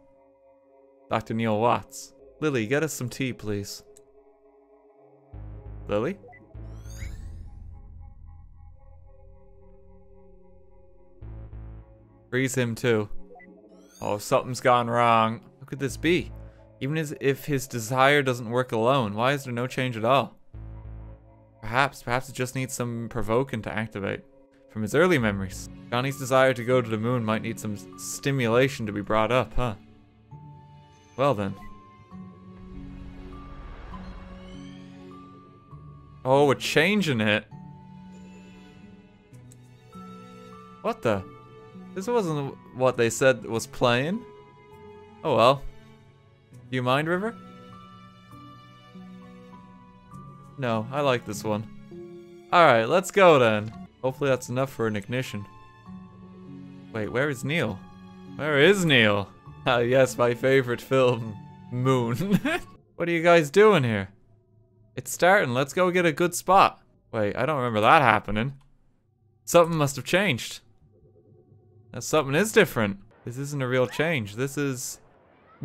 Dr. Neil Watts. Lily, get us some tea, please. Lily? Freeze him, too. Oh, something's gone wrong. What could this be? Even as if his desire doesn't work alone, why is there no change at all? Perhaps, perhaps it just needs some provoking to activate. From his early memories, Johnny's desire to go to the moon might need some stimulation to be brought up, huh? Well then. Oh, we're changing it. What the? This wasn't what they said was playing. Oh well. Do you mind, River? No, I like this one. Alright, let's go then. Hopefully that's enough for an ignition. Wait, where is Neil? Where is Neil? [LAUGHS] Ah, yes, my favorite film, Moon. [LAUGHS] what are you guys doing here? It's starting, let's go get a good spot. Wait, I don't remember that happening. Something must have changed. Now, something is different. This isn't a real change. This is...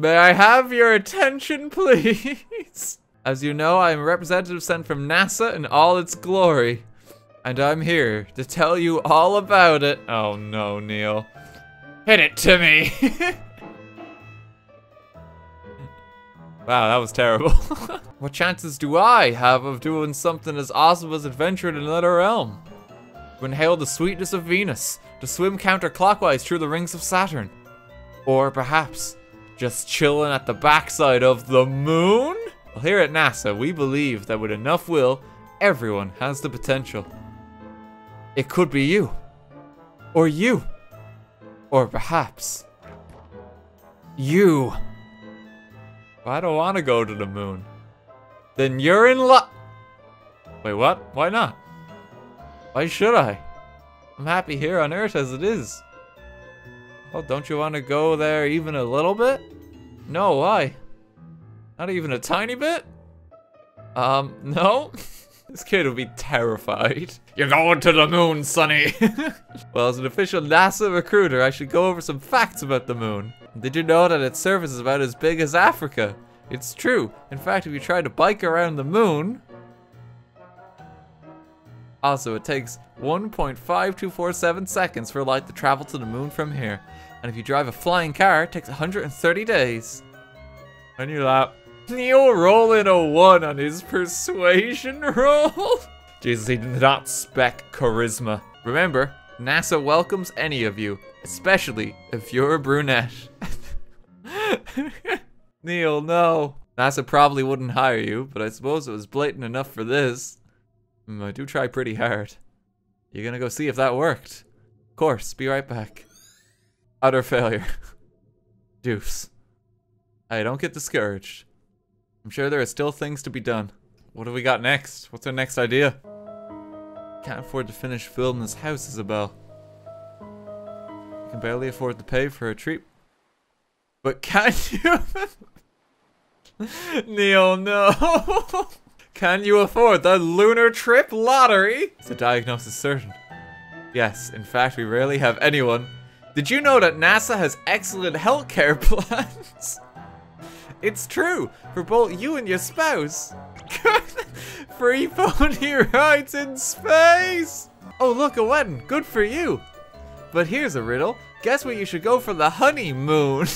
May I have your attention, please? [LAUGHS] As you know, I am a representative sent from NASA in all its glory. And I'm here to tell you all about it. Oh no, Neil. Hit it to me! [LAUGHS] wow, that was terrible. [LAUGHS] what chances do I have of doing something as awesome as adventure in another realm? To inhale the sweetness of Venus, to swim counterclockwise through the rings of Saturn. Or perhaps, just chilling at the backside of the moon? Well, here at NASA, we believe that with enough will, everyone has the potential. It could be you. Or you. Or perhaps you. I don't want to go to the moon. Then you're in luck. Wait, what? Why not? Why should I? I'm happy here on Earth as it is. Oh, don't you want to go there even a little bit? No, why? Not even a tiny bit? Um, no? [LAUGHS] this kid would be terrified. You're going to the moon, Sonny! [LAUGHS] well, as an official NASA recruiter, I should go over some facts about the moon. Did you know that its surface is about as big as Africa? It's true. In fact, if you try to bike around the moon... Also, it takes 1.5247 seconds for light to travel to the moon from here. And if you drive a flying car, it takes 130 days. I knew that. Neil rolling a one on his persuasion roll. [LAUGHS] Jesus, he did not spec charisma. Remember, NASA welcomes any of you, especially if you're a brunette. [LAUGHS] Neil, no. NASA probably wouldn't hire you, but I suppose it was blatant enough for this. Mm, I do try pretty hard. You're gonna go see if that worked. Of course, be right back. Utter failure. [LAUGHS] Deuce. I don't get discouraged. I'm sure there are still things to be done. What have we got next? What's our next idea? Can't afford to finish building this house, Isabelle. I can barely afford to pay for a treat. But can you? [LAUGHS] Neil, no. [LAUGHS] can you afford the lunar trip lottery? Is the diagnosis certain? Yes, in fact, we rarely have anyone. Did you know that NASA has excellent healthcare [LAUGHS] plans? It's true, for both you and your spouse. [LAUGHS] Free pony [LAUGHS] rides in space! Oh look, a wedding, good for you. But here's a riddle. Guess where you should go for the honeymoon?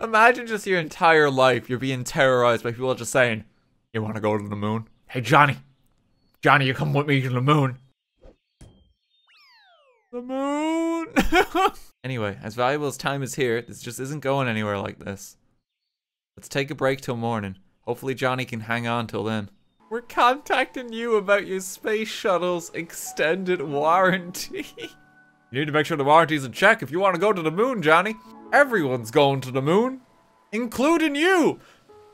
Imagine just your entire life you're being terrorized by people just saying, You wanna go to the moon? Hey Johnny! Johnny, you come with me to the moon. The moon! [LAUGHS] anyway, as valuable as time is here, this just isn't going anywhere like this. Let's take a break till morning. Hopefully Johnny can hang on till then. We're contacting you about your space shuttle's extended warranty. [LAUGHS] you need to make sure the warranty's in check if you want to go to the moon, Johnny. Everyone's going to the moon, including you.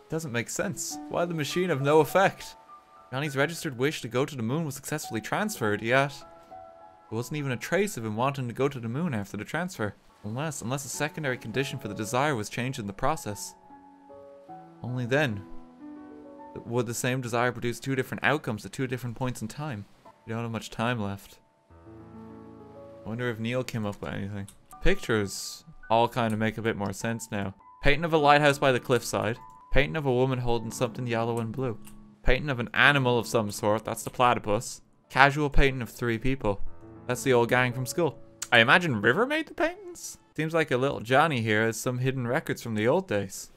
Doesn't make sense. Why the machine have no effect? Johnny's registered wish to go to the moon was successfully transferred, yet there wasn't even a trace of him wanting to go to the moon after the transfer. Unless, unless a secondary condition for the desire was changed in the process. Only then would the same desire produce two different outcomes at two different points in time. We don't have much time left. I wonder if Neil came up with anything. Pictures all kind of make a bit more sense now. Painting of a lighthouse by the cliffside. Painting of a woman holding something yellow and blue. Painting of an animal of some sort, that's the platypus. Casual painting of three people. That's the old gang from school. I imagine River made the paintings? Seems like a little Johnny here has some hidden records from the old days.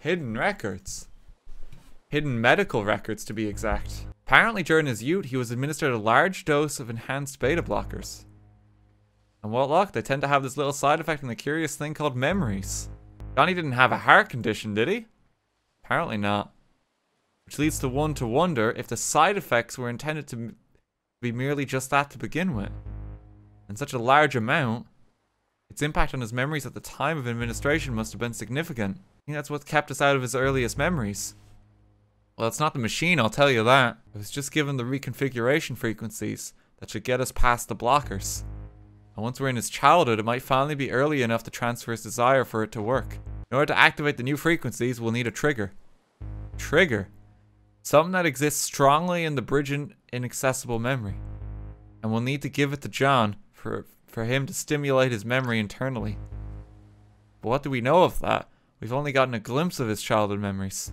Hidden records? Hidden medical records, to be exact. Apparently, during his youth, he was administered a large dose of enhanced beta blockers. And what luck, they tend to have this little side effect in the curious thing called memories. Johnny didn't have a heart condition, did he? Apparently not. Which leads to one to wonder if the side effects were intended to be merely just that to begin with. In such a large amount, its impact on his memories at the time of administration must have been significant. I think that's what kept us out of his earliest memories. Well, it's not the machine, I'll tell you that. It was just given the reconfiguration frequencies that should get us past the blockers. And once we're in his childhood, it might finally be early enough to transfer his desire for it to work. In order to activate the new frequencies, we'll need a trigger. Trigger? Something that exists strongly in the bridge Bridgen inaccessible memory. And we'll need to give it to John for, for him to stimulate his memory internally. But what do we know of that? We've only gotten a glimpse of his childhood memories.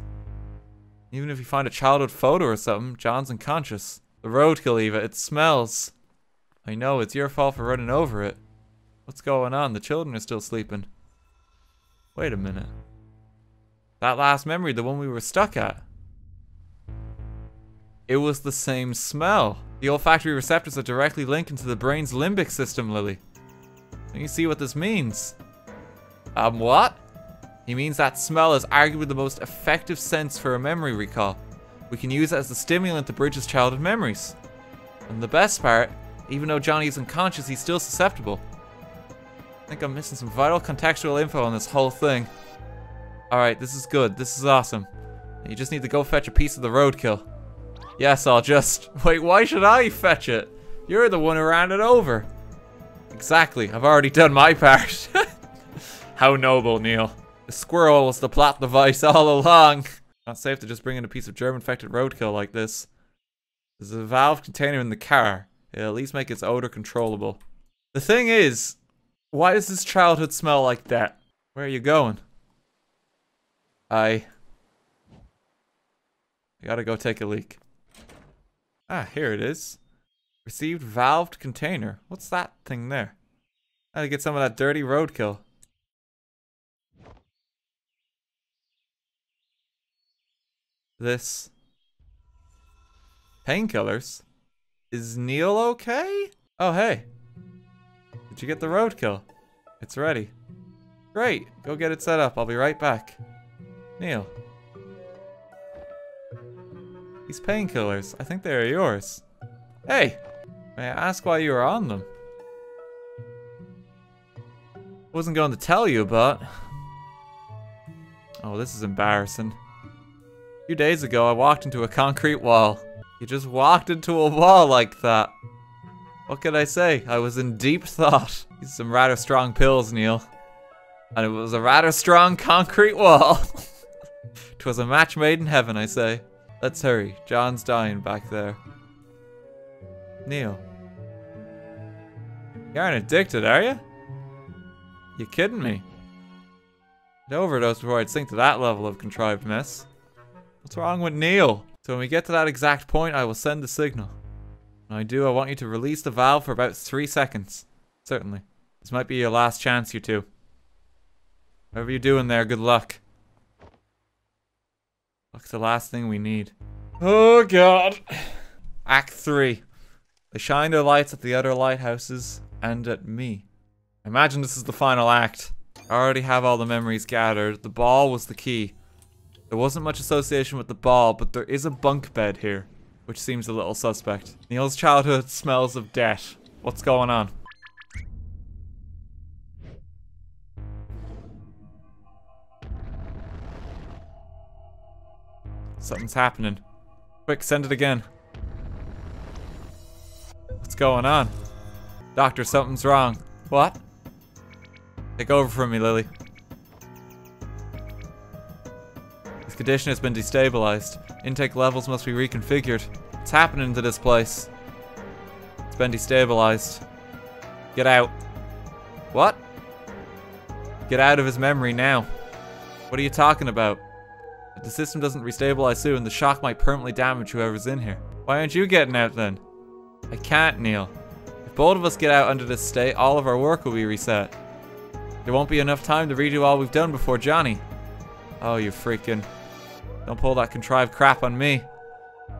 Even if you find a childhood photo or something, John's unconscious. The road, Eva, it smells. I know, it's your fault for running over it. What's going on? The children are still sleeping. Wait a minute. That last memory, the one we were stuck at. It was the same smell. The olfactory receptors are directly linked into the brain's limbic system, Lily. Can you see what this means? Um, what? He means that smell is arguably the most effective sense for a memory recall. We can use it as the stimulant to bridge his childhood memories. And the best part, even though Johnny is unconscious, he's still susceptible. I think I'm missing some vital contextual info on this whole thing. Alright, this is good. This is awesome. You just need to go fetch a piece of the roadkill. Yes, I'll just... Wait, why should I fetch it? You're the one who ran it over. Exactly, I've already done my part. [LAUGHS] How noble, Neil. The squirrel was the plot device all along. Not safe to just bring in a piece of germ-infected roadkill like this. There's a valve container in the car. It'll at least make its odor controllable. The thing is, why does this childhood smell like that? Where are you going? I... I gotta go take a leak. Ah, here it is. Received valved container. What's that thing there? I gotta get some of that dirty roadkill. This. Painkillers? Is Neil okay? Oh, hey. Did you get the roadkill? It's ready. Great. Go get it set up. I'll be right back. Neil. These painkillers, I think they are yours. Hey! May I ask why you are on them? I Wasn't going to tell you, but... Oh, this is embarrassing. A few days ago, I walked into a concrete wall. You just walked into a wall like that. What can I say? I was in deep thought. These some rather strong pills, Neil. And it was a rather strong concrete wall. [LAUGHS] Twas a match made in heaven, I say. Let's hurry. John's dying back there. Neil. You aren't addicted, are you? You kidding me? I'd overdose before I'd sink to that level of contrived mess. What's wrong with Neil? So when we get to that exact point, I will send the signal. When I do, I want you to release the valve for about three seconds. Certainly. This might be your last chance, you two. Whatever you're doing there, good luck. Luck's the last thing we need. Oh god. Act 3. They shine their lights at the other lighthouses and at me. Imagine this is the final act. I already have all the memories gathered. The ball was the key. There wasn't much association with the ball, but there is a bunk bed here, which seems a little suspect. Neil's childhood [LAUGHS] smells of death. What's going on? Something's happening. Quick, send it again. What's going on? Doctor, something's wrong. What? Take over from me, Lily. His condition has been destabilized. Intake levels must be reconfigured. What's happening to this place? It's been destabilized. Get out. What? Get out of his memory now. What are you talking about? If the system doesn't restabilize soon, the shock might permanently damage whoever's in here. Why aren't you getting out then? I can't, Neil. If both of us get out under this state, all of our work will be reset. There won't be enough time to redo all we've done before Johnny. Oh, you freaking. Don't pull that contrived crap on me.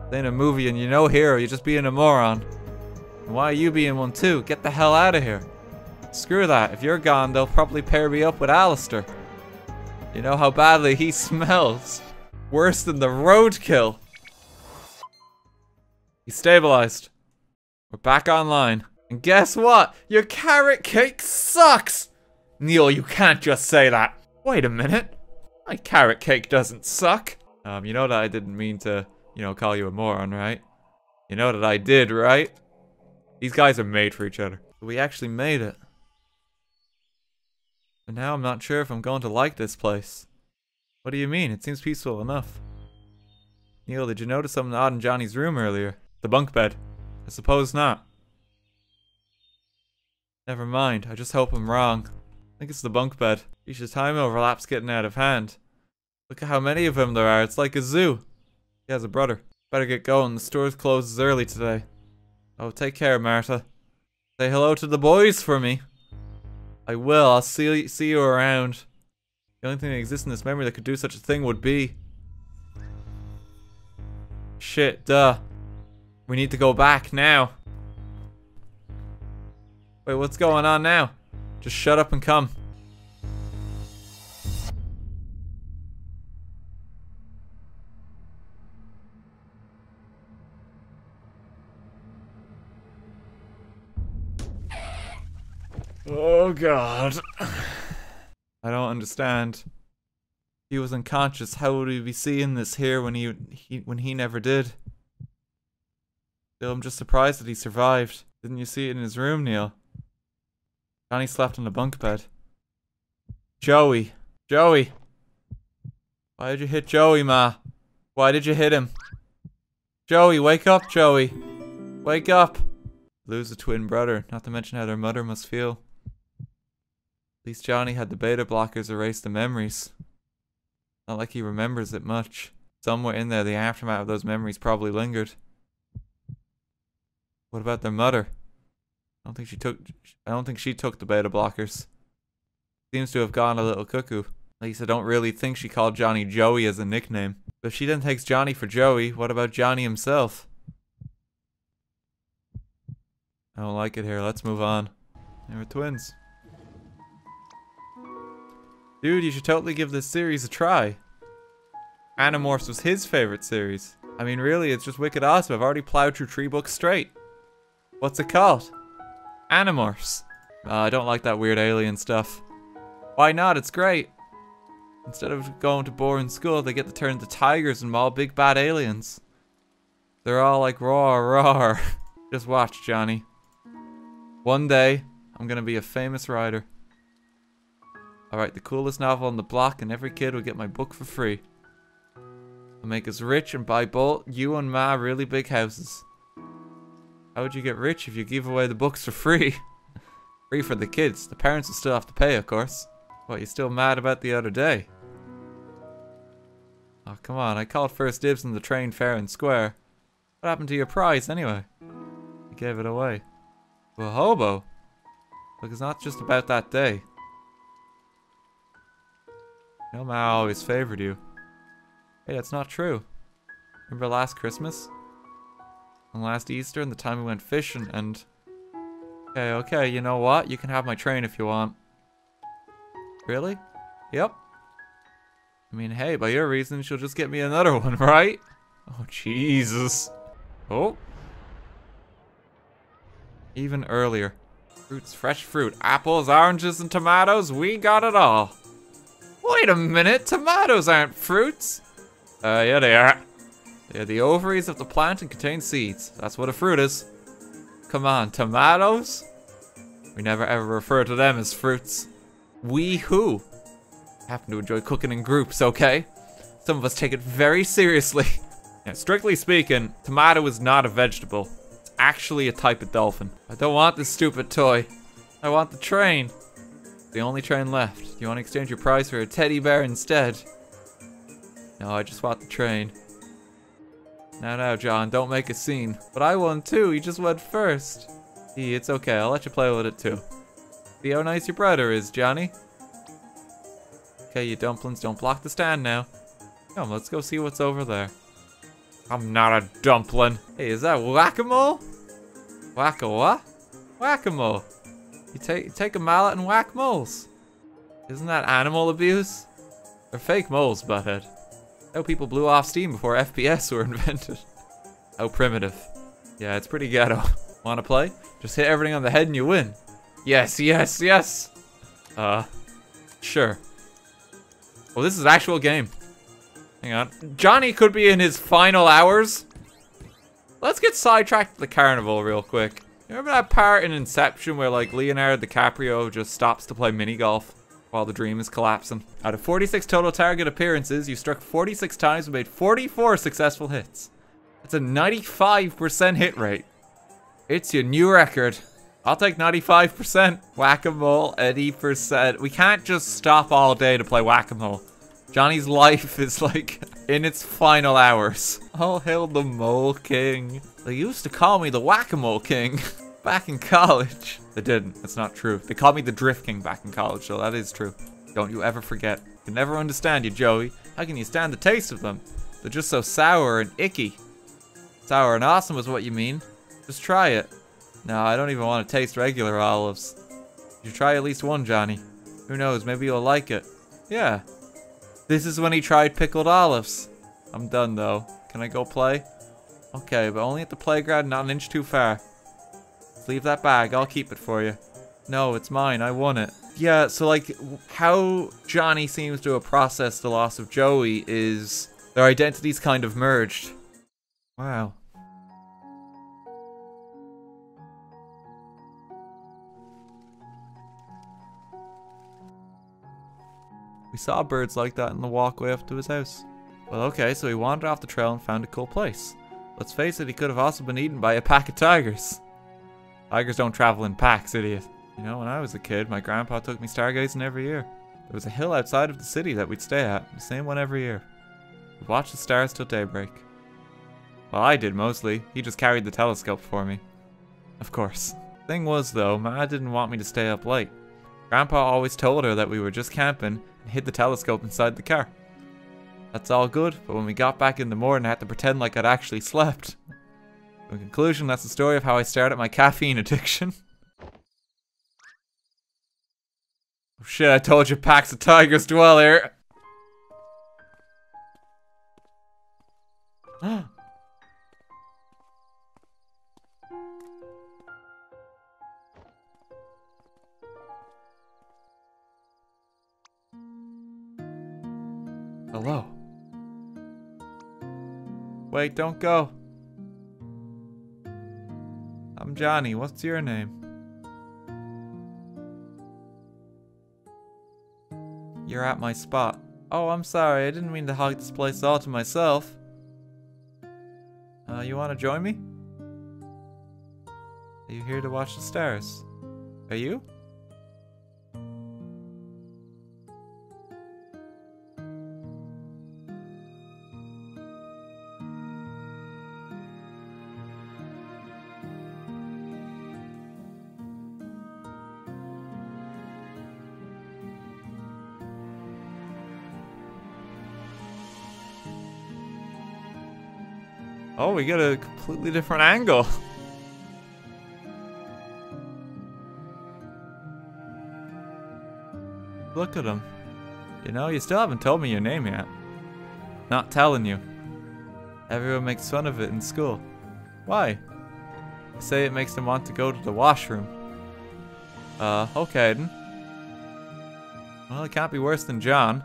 This ain't a movie and you're no hero, you're just being a moron. And why are you being one too? Get the hell out of here. Screw that. If you're gone, they'll probably pair me up with Alistair. You know how badly he [LAUGHS] smells. Worse than the roadkill. He's stabilized. We're back online. And guess what? Your carrot cake sucks! Neil, you can't just say that. Wait a minute. My carrot cake doesn't suck. Um, you know that I didn't mean to, you know, call you a moron, right? You know that I did, right? These guys are made for each other. We actually made it. But now I'm not sure if I'm going to like this place. What do you mean? It seems peaceful enough. Neil, did you notice something odd in Johnny's room earlier? The bunk bed. I suppose not. Never mind, I just hope I'm wrong. I think it's the bunk bed. Isha's time overlap's getting out of hand. Look at how many of them there are, it's like a zoo. He has a brother. Better get going, the store closes early today. Oh, take care, Martha. Say hello to the boys for me. I will, I'll see, see you around. The only thing that exists in this memory that could do such a thing would be... Shit, duh. We need to go back now. Wait, what's going on now? Just shut up and come. Oh god. I don't understand. He was unconscious. How would he be seeing this here when he, he when he never did? Still, I'm just surprised that he survived. Didn't you see it in his room, Neil? Johnny slept on the bunk bed. Joey. Joey. Why did you hit Joey, Ma? Why did you hit him? Joey, wake up, Joey. Wake up. Lose a twin brother, not to mention how their mother must feel. At least Johnny had the beta blockers erase the memories. Not like he remembers it much. Somewhere in there, the aftermath of those memories probably lingered. What about their mother? I don't think she took. I don't think she took the beta blockers. Seems to have gone a little cuckoo. At least I don't really think she called Johnny Joey as a nickname. But if she then takes Johnny for Joey, what about Johnny himself? I don't like it here. Let's move on. They were twins. Dude, you should totally give this series a try. Animorphs was his favorite series. I mean, really, it's just wicked awesome. I've already plowed through three books straight. What's it called? Animorphs. Uh, I don't like that weird alien stuff. Why not? It's great. Instead of going to boring school, they get to turn into tigers and maul big bad aliens. They're all like roar roar. [LAUGHS] Just watch, Johnny. One day, I'm gonna be a famous writer. I'll write the coolest novel on the block and every kid will get my book for free. I'll make us rich and buy both you and Ma really big houses. How would you get rich if you give away the books for free? [LAUGHS] free for the kids. The parents will still have to pay, of course. What, you're still mad about the other day? Oh, come on. I called first dibs on the train fair and square. What happened to your prize, anyway? You gave it away. A hobo? Look, it's not just about that day. Man always favored you. Hey, that's not true. Remember last Christmas? And last Easter and the time we went fishing and... Okay, okay, you know what? You can have my train if you want. Really? Yep. I mean, hey, by your reason, she'll just get me another [LAUGHS] one, right? Oh, Jesus. Oh. Even earlier. Fruits, fresh fruit, apples, oranges, and tomatoes, we got it all. Wait a minute, tomatoes aren't fruits. Uh, yeah they are. They're the ovaries of the plant and contain seeds. That's what a fruit is. Come on, tomatoes? We never ever refer to them as fruits. We who? Happen to enjoy cooking in groups, okay? Some of us take it very seriously. [LAUGHS] now, strictly speaking, tomato is not a vegetable. It's actually a type of dolphin. I don't want this stupid toy. I want the train. The only train left. Do you want to exchange your prize for a teddy bear instead? No, I just want the train. Now, now, John, don't make a scene. But I won too, you just went first. E, it's okay, I'll let you play with it too. See how nice your brother is, Johnny? Okay, you dumplings, don't block the stand now. Come, let's go see what's over there. I'm not a dumpling. Hey, is that whack-a-mole? Whack-a-what? Whack-a-mole. You take, you take a mallet and whack moles. Isn't that animal abuse? They're fake moles, butthead. How people blew off steam before [LAUGHS] FPS were invented. How primitive. Yeah, it's pretty ghetto. [LAUGHS] Wanna play? Just hit everything on the head and you win. Yes, yes, yes! Uh, sure. Well, this is actual game. Hang on. Johnny could be in his final hours. Let's get sidetracked to the carnival real quick. Remember that part in Inception where like Leonardo DiCaprio just stops to play mini golf while the dream is collapsing? Out of 46 total target appearances, you struck 46 times and made 44 successful hits. That's a 95% hit rate. It's your new record. I'll take 95%. Whack-a-mole, 80%. We can't just stop all day to play whack-a-mole. Johnny's life is like in its final hours. All hail the Mole King. They used to call me the Whack-a-Mole King [LAUGHS] back in college. They didn't. That's not true. They called me the Drift King back in college, so that is true. Don't you ever forget. Can never understand you, Joey. How can you stand the taste of them? They're just so sour and icky. Sour and awesome is what you mean. Just try it. No, I don't even want to taste regular olives. You try at least one, Johnny. Who knows, maybe you'll like it. Yeah. This is when he tried pickled olives. I'm done though. Can I go play? Okay, but only at the playground, not an inch too far. leave that bag, I'll keep it for you. No, it's mine, I won it. Yeah, so like, how Johnny seems to have processed the loss of Joey is their identities kind of merged. Wow. We saw birds like that in the walkway up to his house. Well, okay, so he wandered off the trail and found a cool place. Let's face it, he could have also been eaten by a pack of tigers. Tigers don't travel in packs, idiot. You know, when I was a kid, my grandpa took me stargazing every year. There was a hill outside of the city that we'd stay at, the same one every year. We'd watch the stars till daybreak. Well, I did mostly. He just carried the telescope for me. Of course. Thing was, though, Ma didn't want me to stay up late. Grandpa always told her that we were just camping and hid the telescope inside the car. That's all good, but when we got back in the morning I had to pretend like I'd actually slept. In conclusion, that's the story of how I started my caffeine addiction. [LAUGHS] oh shit, I told you packs of tigers dwell here. [GASPS] [GASPS] Oh, Hello. Wait, don't go. I'm Johnny. What's your name? You're at my spot. Oh, I'm sorry. I didn't mean to hog this place all to myself. Uh, you want to join me? Are you here to watch the stars? Are you? We got a completely different angle. [LAUGHS] Look at him. You know, you still haven't told me your name yet. Not telling you. Everyone makes fun of it in school. Why? They say it makes them want to go to the washroom. Uh, okay then. Well, it can't be worse than John.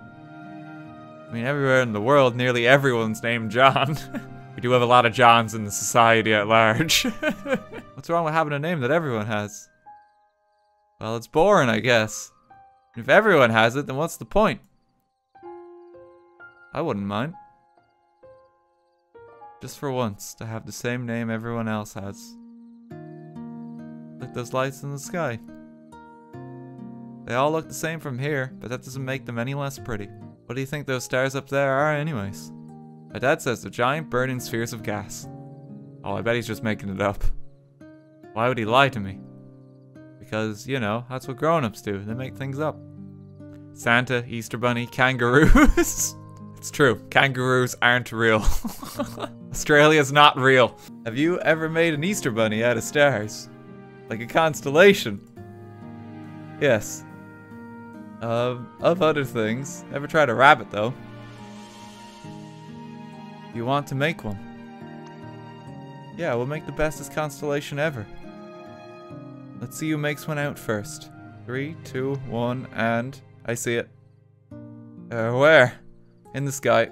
I mean, everywhere in the world, nearly everyone's named John. [LAUGHS] We do have a lot of Johns in the society at large. [LAUGHS] What's wrong with having a name that everyone has? Well, it's boring, I guess. If everyone has it, then what's the point? I wouldn't mind. Just for once, to have the same name everyone else has. Like those lights in the sky. They all look the same from here, but that doesn't make them any less pretty. What do you think those stars up there are anyways? My dad says they're giant burning spheres of gas. Oh, I bet he's just making it up. Why would he lie to me? Because, you know, that's what grown-ups do. They make things up. Santa, Easter Bunny, kangaroos. [LAUGHS] it's true. Kangaroos aren't real. [LAUGHS] Australia's not real. Have you ever made an Easter Bunny out of stars? Like a constellation? Yes. Um, of other things. Never tried a rabbit, though. You want to make one? Yeah, we'll make the bestest constellation ever. Let's see who makes one out first. Three, two, one, and... I see it. Uh, where? In the sky.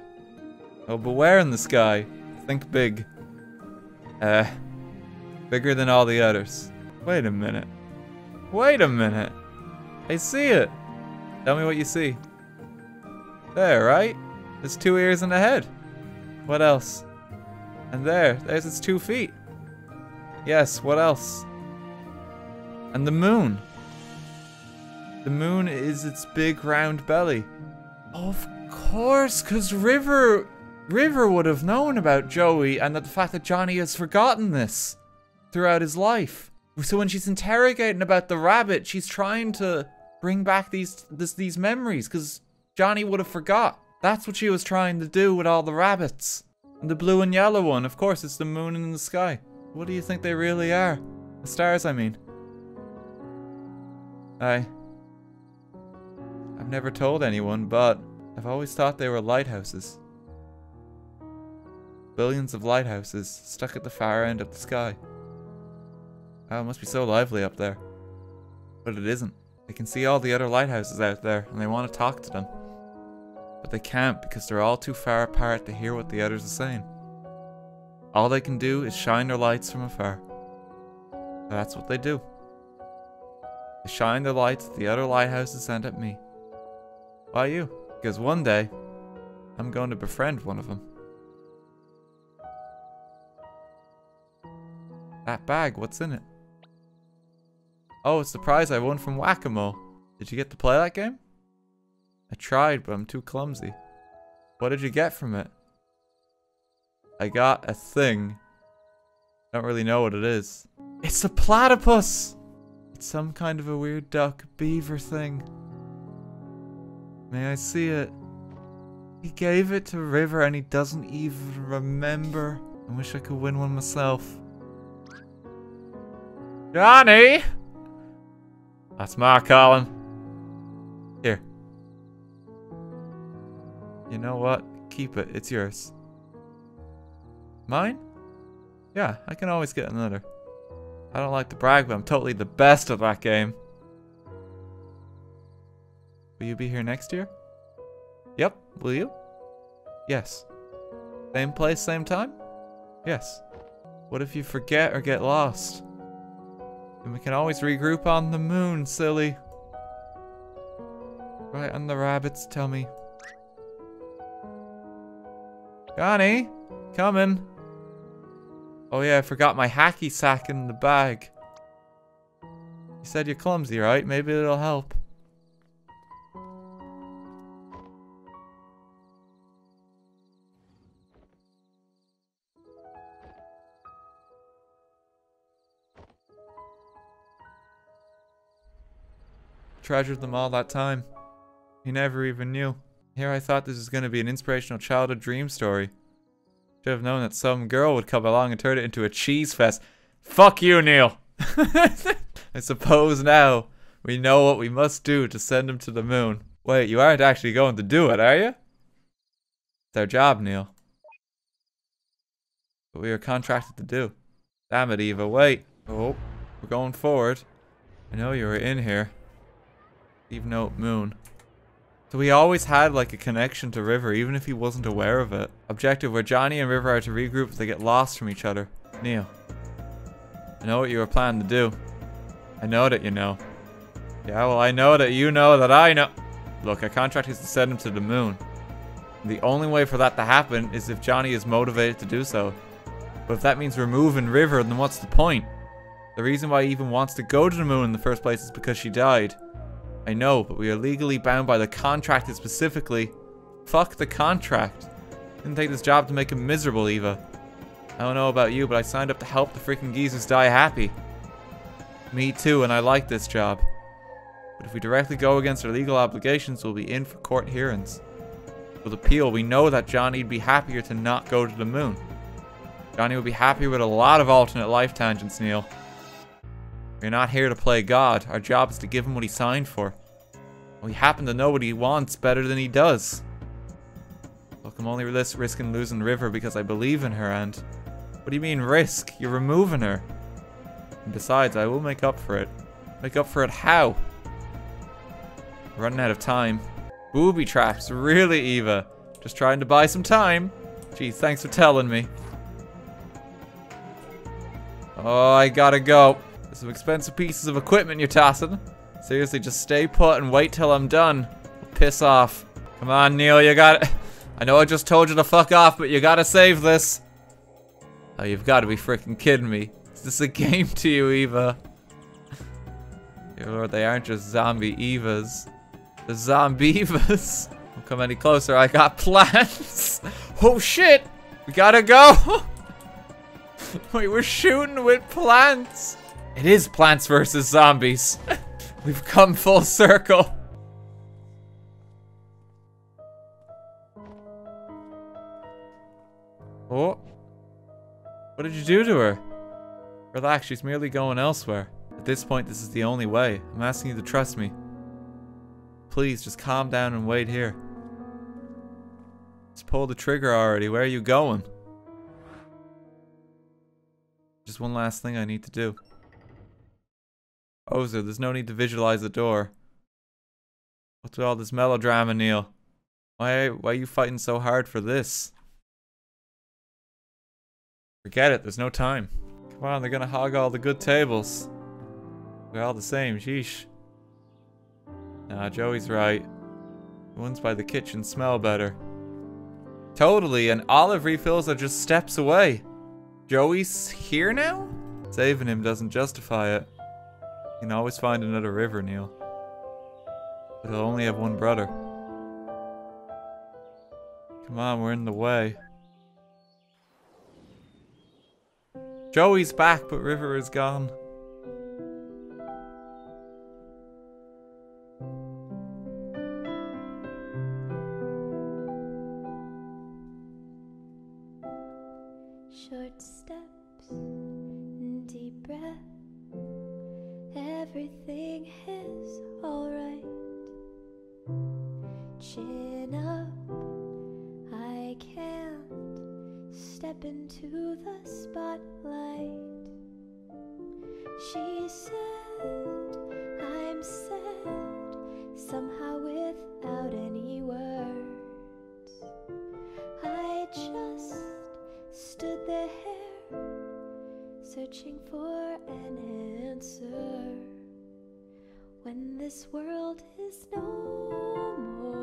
Oh, but where in the sky? Think big. Uh, bigger than all the others. Wait a minute. Wait a minute. I see it. Tell me what you see. There, right? There's two ears and a head. What else? And there, there's its two feet. Yes, what else? And the moon. The moon is its big round belly. Of course, because River... River would have known about Joey and the fact that Johnny has forgotten this throughout his life. So when she's interrogating about the rabbit, she's trying to bring back these this, these memories because Johnny would have forgot. That's what she was trying to do with all the rabbits. And the blue and yellow one, of course, it's the moon in the sky. What do you think they really are? The stars, I mean. I... I've never told anyone, but I've always thought they were lighthouses. Billions of lighthouses stuck at the far end of the sky. Oh, it must be so lively up there. But it isn't. They can see all the other lighthouses out there, and they want to talk to them. But they can't because they're all too far apart to hear what the others are saying. All they can do is shine their lights from afar. That's what they do. They shine their lights at the other lighthouses and at me. Why you? Because one day, I'm going to befriend one of them. That bag, what's in it? Oh, it's the prize I won from Whack-A-Mole. Did you get to play that game? I tried, but I'm too clumsy. What did you get from it? I got a thing. I don't really know what it is. It's a platypus! It's some kind of a weird duck beaver thing. May I see it? He gave it to River and he doesn't even remember. I wish I could win one myself. Johnny! That's Mark Colin. You know what? Keep it. It's yours. Mine? Yeah, I can always get another. I don't like to brag, but I'm totally the best at that game. Will you be here next year? Yep, will you? Yes. Same place, same time? Yes. What if you forget or get lost? And we can always regroup on the moon, silly. Right, and the rabbits tell me. Connie, coming. Oh yeah, I forgot my hacky sack in the bag. You said you're clumsy, right? Maybe it'll help. treasured them all that time. He never even knew. Here I thought this was going to be an inspirational childhood dream story. Should have known that some girl would come along and turn it into a cheese fest. Fuck you, Neil! [LAUGHS] I suppose now we know what we must do to send him to the moon. Wait, you aren't actually going to do it, are you? It's our job, Neil. What we are contracted to do. Damn it, Eva, wait. Oh, we're going forward. I know you were in here. Leave note moon. So he always had like a connection to River, even if he wasn't aware of it. Objective where Johnny and River are to regroup if they get lost from each other. Neil. I know what you were planning to do. I know that you know. Yeah, well I know that you know that I know. Look, our contract is to send him to the moon. The only way for that to happen is if Johnny is motivated to do so. But if that means removing River, then what's the point? The reason why he even wants to go to the moon in the first place is because she died. I know, but we are legally bound by the contract specifically. Fuck the contract. Didn't take this job to make him miserable, Eva. I don't know about you, but I signed up to help the freaking geezers die happy. Me too, and I like this job. But if we directly go against our legal obligations, we'll be in for court hearings. With appeal, we know that Johnny'd be happier to not go to the moon. Johnny would be happy with a lot of alternate life tangents, Neil. We're not here to play God. Our job is to give him what he signed for. We happen to know what he wants better than he does. Look, I'm only risk risking losing River because I believe in her and... What do you mean risk? You're removing her. And besides, I will make up for it. Make up for it how? Running out of time. Booby traps, really, Eva? Just trying to buy some time. Gee, thanks for telling me. Oh, I gotta go. Some expensive pieces of equipment you're tossing. Seriously, just stay put and wait till I'm done. Piss off. Come on, Neil, you got it. [LAUGHS] I know I just told you to fuck off, but you gotta save this. Oh, you've gotta be freaking kidding me. Is this a [LAUGHS] game to you, Eva? [LAUGHS] Dear Lord, they aren't just zombie Evas. The Zombievas. Don't come any closer, I got plans. oh shit! We gotta go! Wait, we're shooting with plants. It is plants vs. zombies. [LAUGHS] We've come full circle. Oh. What did you do to her? Relax, she's merely going elsewhere. At this point, this is the only way. I'm asking you to trust me. Please, just calm down and wait here. Just pull the trigger already. Where are you going? Just one last thing I need to do. Ozer, there's no need to visualize the door. What's with all this melodrama, Neil? Why, why are you fighting so hard for this? Forget it, there's no time. Come on, they're gonna hog all the good tables. We're all the same, sheesh. Nah, Joey's right. The ones by the kitchen smell better. Totally, and olive refills are just steps away. Joey's here now? Saving him doesn't justify it. You can always find another river, Neil. But he'll only have one brother. Come on, we're in the way. Joey's back, but River is gone. Into the spotlight. She said, I'm sad, somehow without any words. I just stood there, searching for an answer. When this world is no more,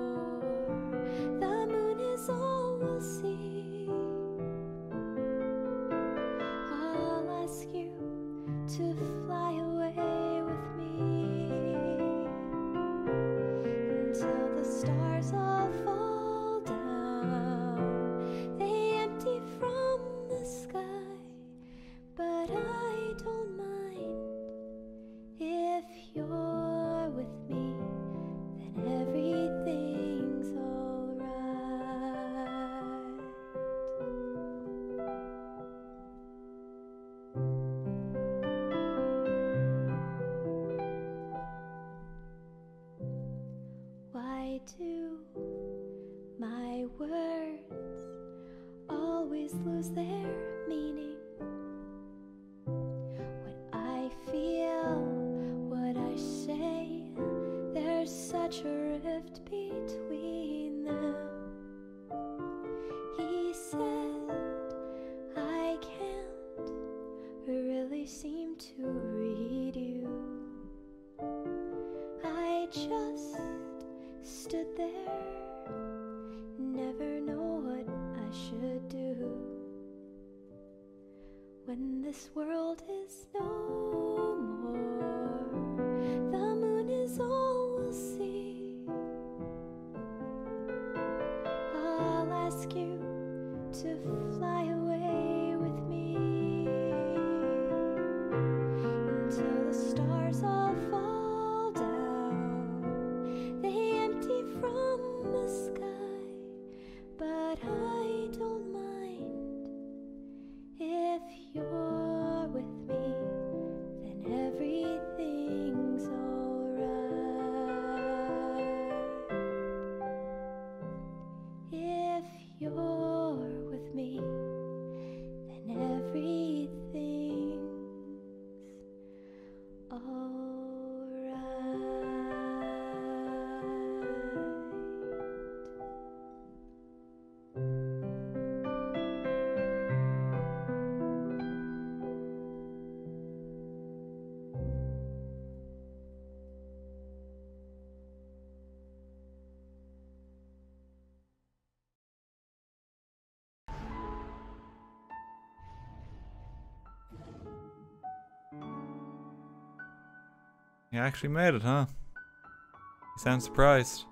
You actually made it, huh? You sound surprised.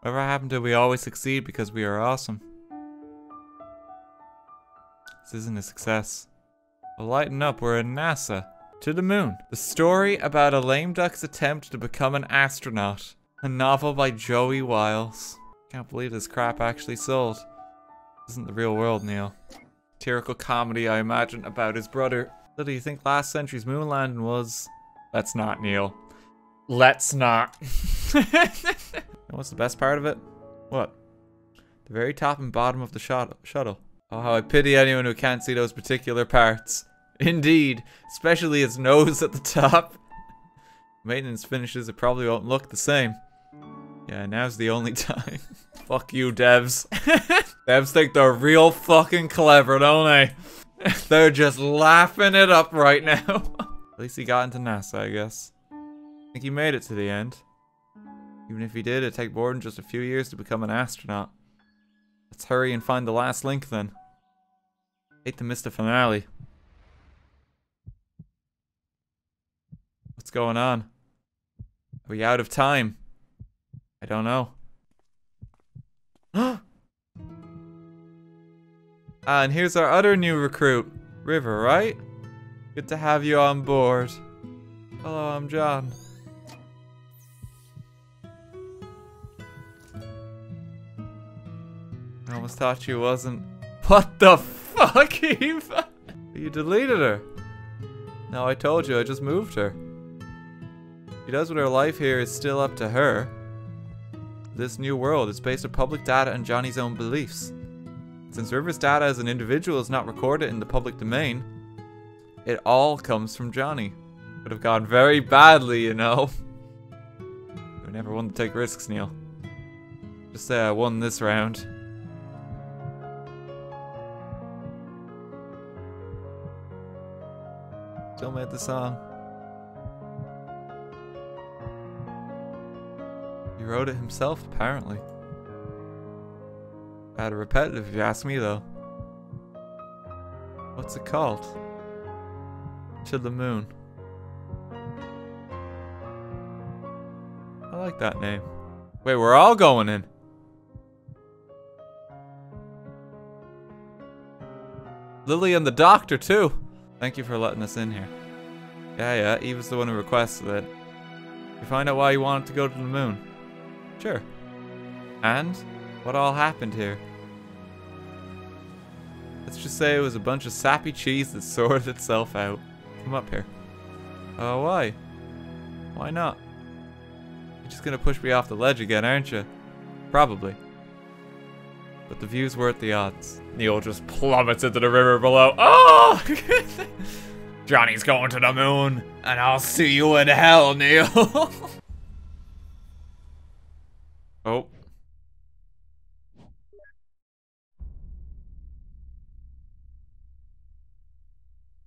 Whatever happened to we always succeed because we are awesome. This isn't a success. Well, lighten up, we're in NASA. To the moon. The story about a lame duck's attempt to become an astronaut. A novel by Joey Wyles. Can't believe this crap actually sold. This isn't the real world, Neil. Satirical comedy, I imagine, about his brother. What do you think last century's moon landing was? Let's not, Neil. Let's not. [LAUGHS] what's the best part of it? What? The very top and bottom of the shut shuttle. Oh, how I pity anyone who can't see those particular parts. Indeed, especially its nose at the top. [LAUGHS] Maintenance finishes, it probably won't look the same. Yeah, now's the only [LAUGHS] time. Fuck you, devs. devs think they're real fucking clever, don't they? they're just laughing it up right now. At least he got into NASA, I guess. I think he made it to the end. Even if he did, it'd take than just a few years to become an astronaut. Let's hurry and find the last link then. Hate to miss the finale. What's going on? Are we out of time? I don't know. [GASPS] ah, and here's our other new recruit, River, right? Good to have you on board. Hello, I'm John. I almost thought you wasn't. What the fuck, [LAUGHS] Eva? You deleted her. No, I told you, I just moved her. She does with her life here is still up to her. This new world is based on public data and Johnny's own beliefs. Since River's data as an individual is not recorded in the public domain, it all comes from Johnny. Would have gone very badly, you know. We never want to take risks, Neil. Just say I won this round. Still made the song. He wrote it himself, apparently. Bad repetitive, if you ask me, though. What's it called? To the Moon. I like that name. Wait, we're all going in. Lily and the doctor, too. Thank you for letting us in here. Yeah, yeah, Eva's the one who requested it. You find out why you wanted to go to the moon. Sure. And? What all happened here? Let's just say it was a bunch of sappy cheese that [LAUGHS] sorted itself out. Come up here. Oh, uh, why? Why not? You're just gonna push me off the ledge again, aren't you? Probably. But the view's worth the odds. Neil just plummets into the river below. Oh! [LAUGHS] Johnny's going to the moon, and I'll see you in hell, Neil. [LAUGHS] oh.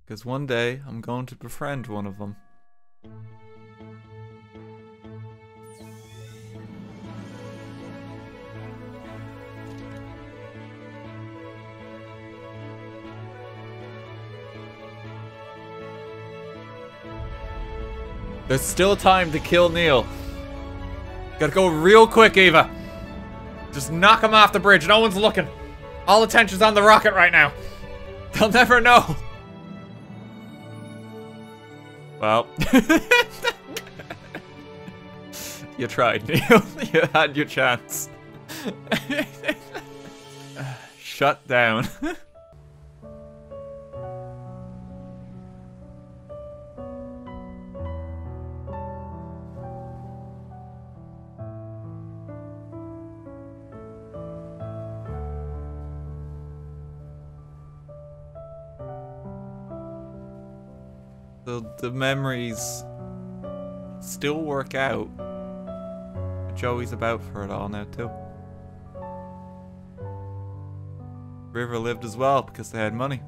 Because one day, I'm going to befriend one of them. There's still time to kill Neil. Gotta go real quick, Eva. Just knock him off the bridge. No one's looking. All attention's on the rocket right now. [LAUGHS] They'll never know. Well. [LAUGHS] you tried, Neil. [LAUGHS] you had your chance. [LAUGHS] Shut down. The memories still work out. Joey's about for it all now too. River lived as well because they had money.